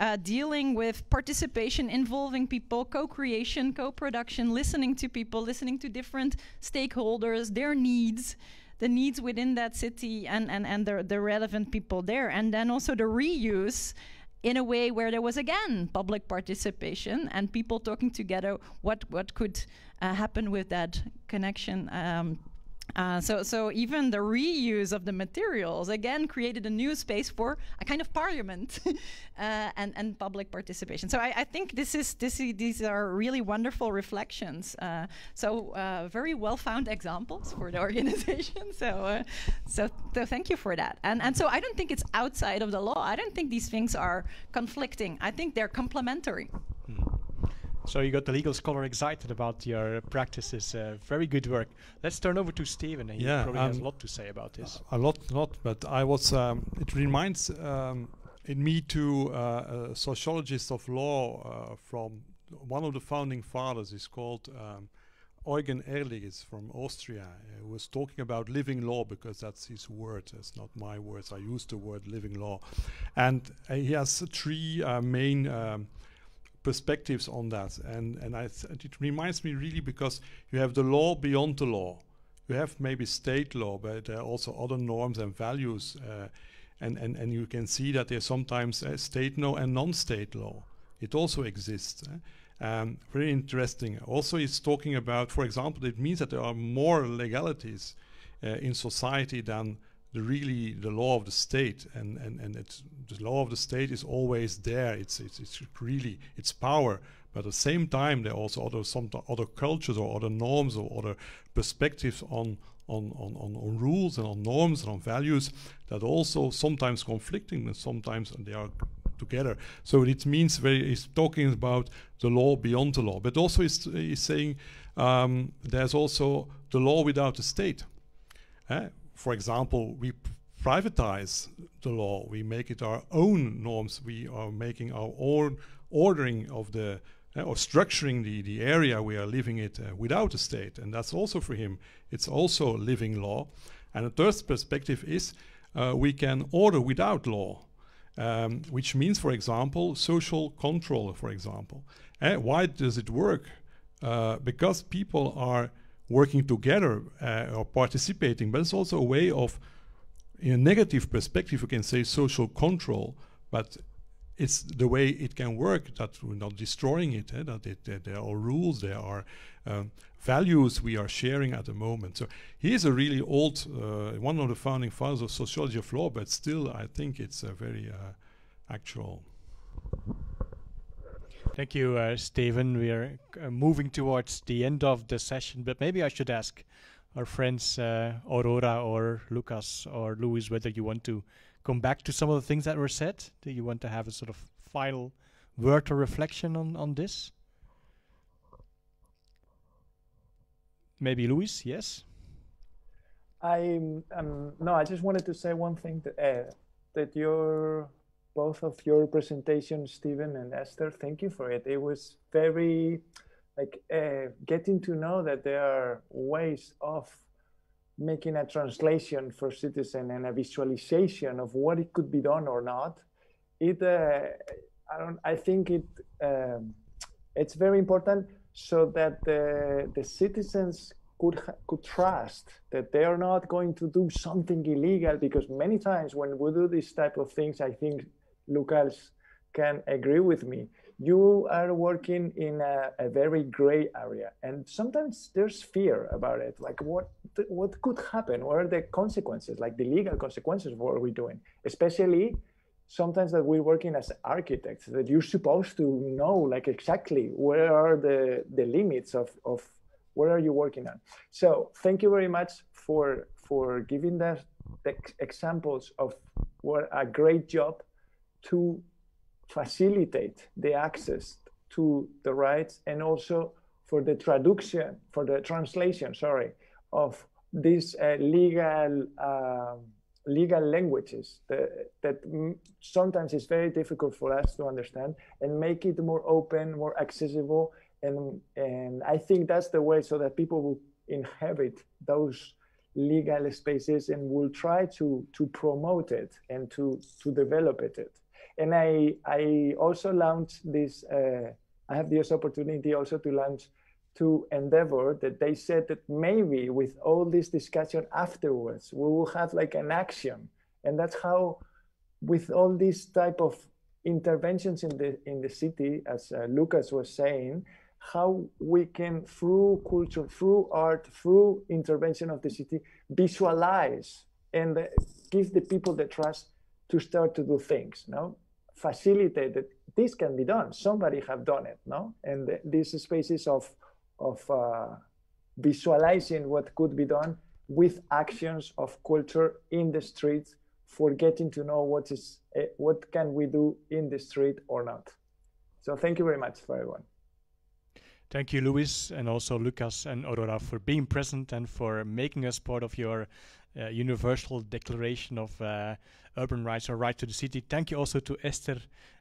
uh, dealing with participation, involving people, co creation, co production, listening to people, listening to different stakeholders, their needs, the needs within that city, and, and, and the, the relevant people there. And then also the reuse in a way where there was again public participation and people talking together what, what could uh, happen with that connection. Um, uh, so, so even the reuse of the materials again created a new space for a kind of parliament <laughs> uh, and, and public participation. So I, I think this is this these are really wonderful reflections. Uh, so uh, very well found examples for the <laughs> organization. So, uh, so so thank you for that. And and so I don't think it's outside of the law. I don't think these things are conflicting. I think they're complementary. So you got the legal scholar excited about your practices. Uh, very good work. Let's turn over to Stephen. and He Yeah, probably has a um, lot to say about this. a lot, lot. But I was. Um, it reminds um, me to uh, a sociologist of law uh, from one of the founding fathers is called um, Eugen Ehrlich from Austria, who was talking about living law because that's his word. It's not my words. I use the word living law, and uh, he has three uh, main um, perspectives on that. And and it reminds me really because you have the law beyond the law. You have maybe state law, but there are also other norms and values. Uh, and, and, and you can see that there's sometimes uh, state law and non-state law. It also exists. Eh? Um, very interesting. Also, it's talking about, for example, it means that there are more legalities uh, in society than the really the law of the state, and and and it's the law of the state is always there. It's it's it's really its power, but at the same time there are also other some other cultures or other norms or other perspectives on on, on, on, on, rules and on norms and on values that also sometimes conflicting and sometimes they are together. So it means very it's talking about the law beyond the law, but also it's saying um, there's also the law without the state. Uh, for example, we privatize the law, we make it our own norms, we are making our own ordering of the uh, or structuring the, the area we are living it uh, without a state. And that's also for him, it's also living law. And the third perspective is uh, we can order without law um, which means, for example, social control, for example. Uh, why does it work? Uh, because people are working together uh, or participating, but it's also a way of, in a negative perspective, you can say social control, but it's the way it can work that we're not destroying it, eh, that, it, that there are rules, there are um, values we are sharing at the moment. So he is a really old, uh, one of the founding fathers of sociology of law, but still I think it's a very uh, actual. Thank you, uh, Steven. We are uh, moving towards the end of the session, but maybe I should ask our friends uh, Aurora or Lucas or Luis whether you want to come back to some of the things that were said. Do you want to have a sort of final word or reflection on, on this? Maybe Luis, yes. I um, no, I just wanted to say one thing that uh, that your both of your presentations, Stephen and Esther. Thank you for it. It was very like uh, getting to know that there are ways of making a translation for citizen and a visualization of what it could be done or not. It uh, I don't I think it um, it's very important so that the, the citizens could could trust that they are not going to do something illegal because many times when we do these type of things i think lucas can agree with me. You are working in a, a, very gray area and sometimes there's fear about it like what what could happen? What are the consequences like the legal consequences of what we're doing? Especially sometimes that we're working as architects that you're supposed to know like exactly where are the the limits of of what are you working on. So thank you very much for for giving that the examples of what a great job to facilitate the access to the rights and also for the traduction for the translation sorry of these uh, legal uh, legal languages that, that sometimes is very difficult for us to understand and make it more open, more accessible. And, and I think that's the way so that people will inhabit those legal spaces and will try to, to promote it and to, to develop it. And I, I also launched this, uh, I have this opportunity also to launch to endeavor that they said that maybe with all this discussion afterwards we will have like an action. And that's how with all these type of interventions in the in the city as uh, lucas was saying how we can through culture through art through intervention of the city visualize and uh, give the people the trust to start to do things no facilitate that this can be done somebody have done it no and these spaces of of uh, visualizing what could be done with actions of culture in the streets for getting to know what is uh, what can we do in the street or not. So thank you very much for everyone. Thank you, Luis, and also Lucas and Aurora for being present and for making us part of your uh, universal declaration of uh, urban rights or right to the city. Thank you also to Esther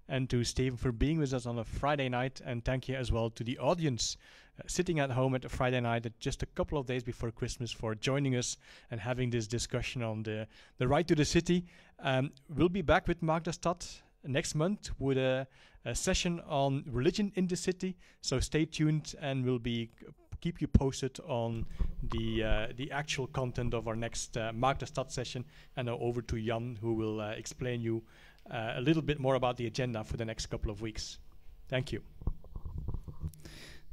and to Steven for being with us on a Friday night, and thank you as well to the audience uh, sitting at home at a Friday night, at just a couple of days before Christmas, for joining us and having this discussion on the the right to the city. Um, we'll be back with Magdestad next month with a, a session on religion in the city. So stay tuned, and we'll be keep you posted on the uh, the actual content of our next uh, session. And now over to Jan, who will uh, explain you uh, a little bit more about the agenda for the next couple of weeks. Thank you.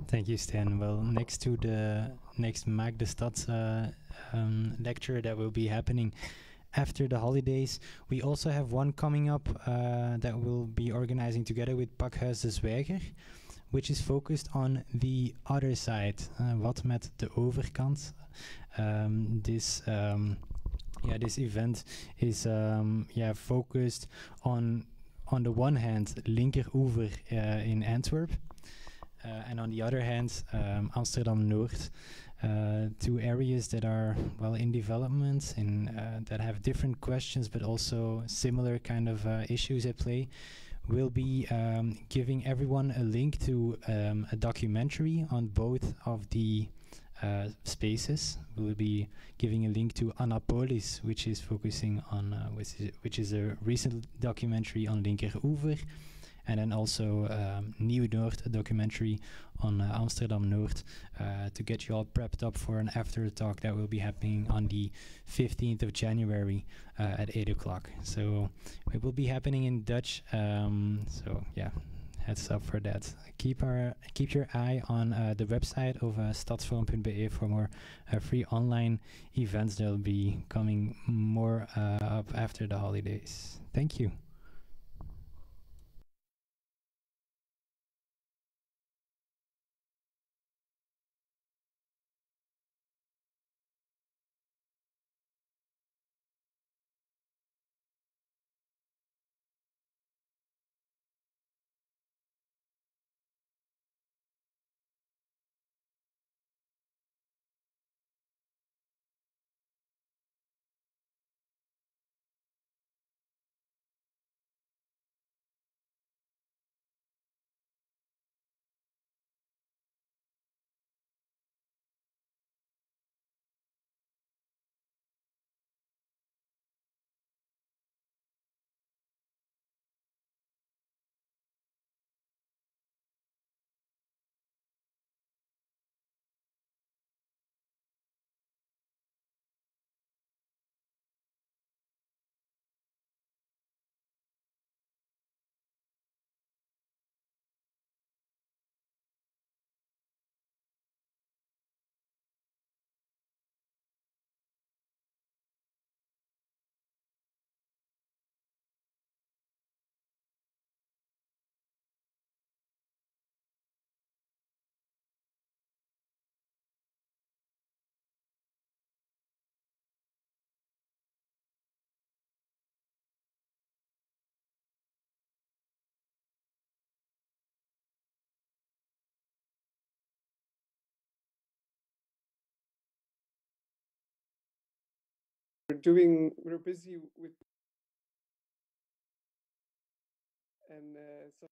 Thank you, Stan. Well, next to the next Magdestad uh, um, lecture that will be happening after the holidays, we also have one coming up uh, that we'll be organizing together with Pakhuis de which is focused on the other side. Uh, wat met de overkant? Um, this um, yeah, this event is um, yeah focused on on the one hand Linkeroever uh, in Antwerp, uh, and on the other hand Amsterdam Noord. Uh, two areas that are well in development and uh, that have different questions but also similar kind of uh, issues at play. We'll be um, giving everyone a link to um, a documentary on both of the uh, spaces. We'll be giving a link to Annapolis, which is focusing on, uh, which, is, which is a recent documentary on linker Linkeroever, and then also um, Nieuw Noord, a documentary on uh, Amsterdam Noord, uh, to get you all prepped up for an after talk that will be happening on the 15th of January uh, at 8 o'clock. So it will be happening in Dutch. Um, so yeah, heads up for that. Keep our keep your eye on uh, the website of uh, stadsforum.be for more uh, free online events that will be coming more uh, up after the holidays. Thank you. We're doing, we're busy with and uh, so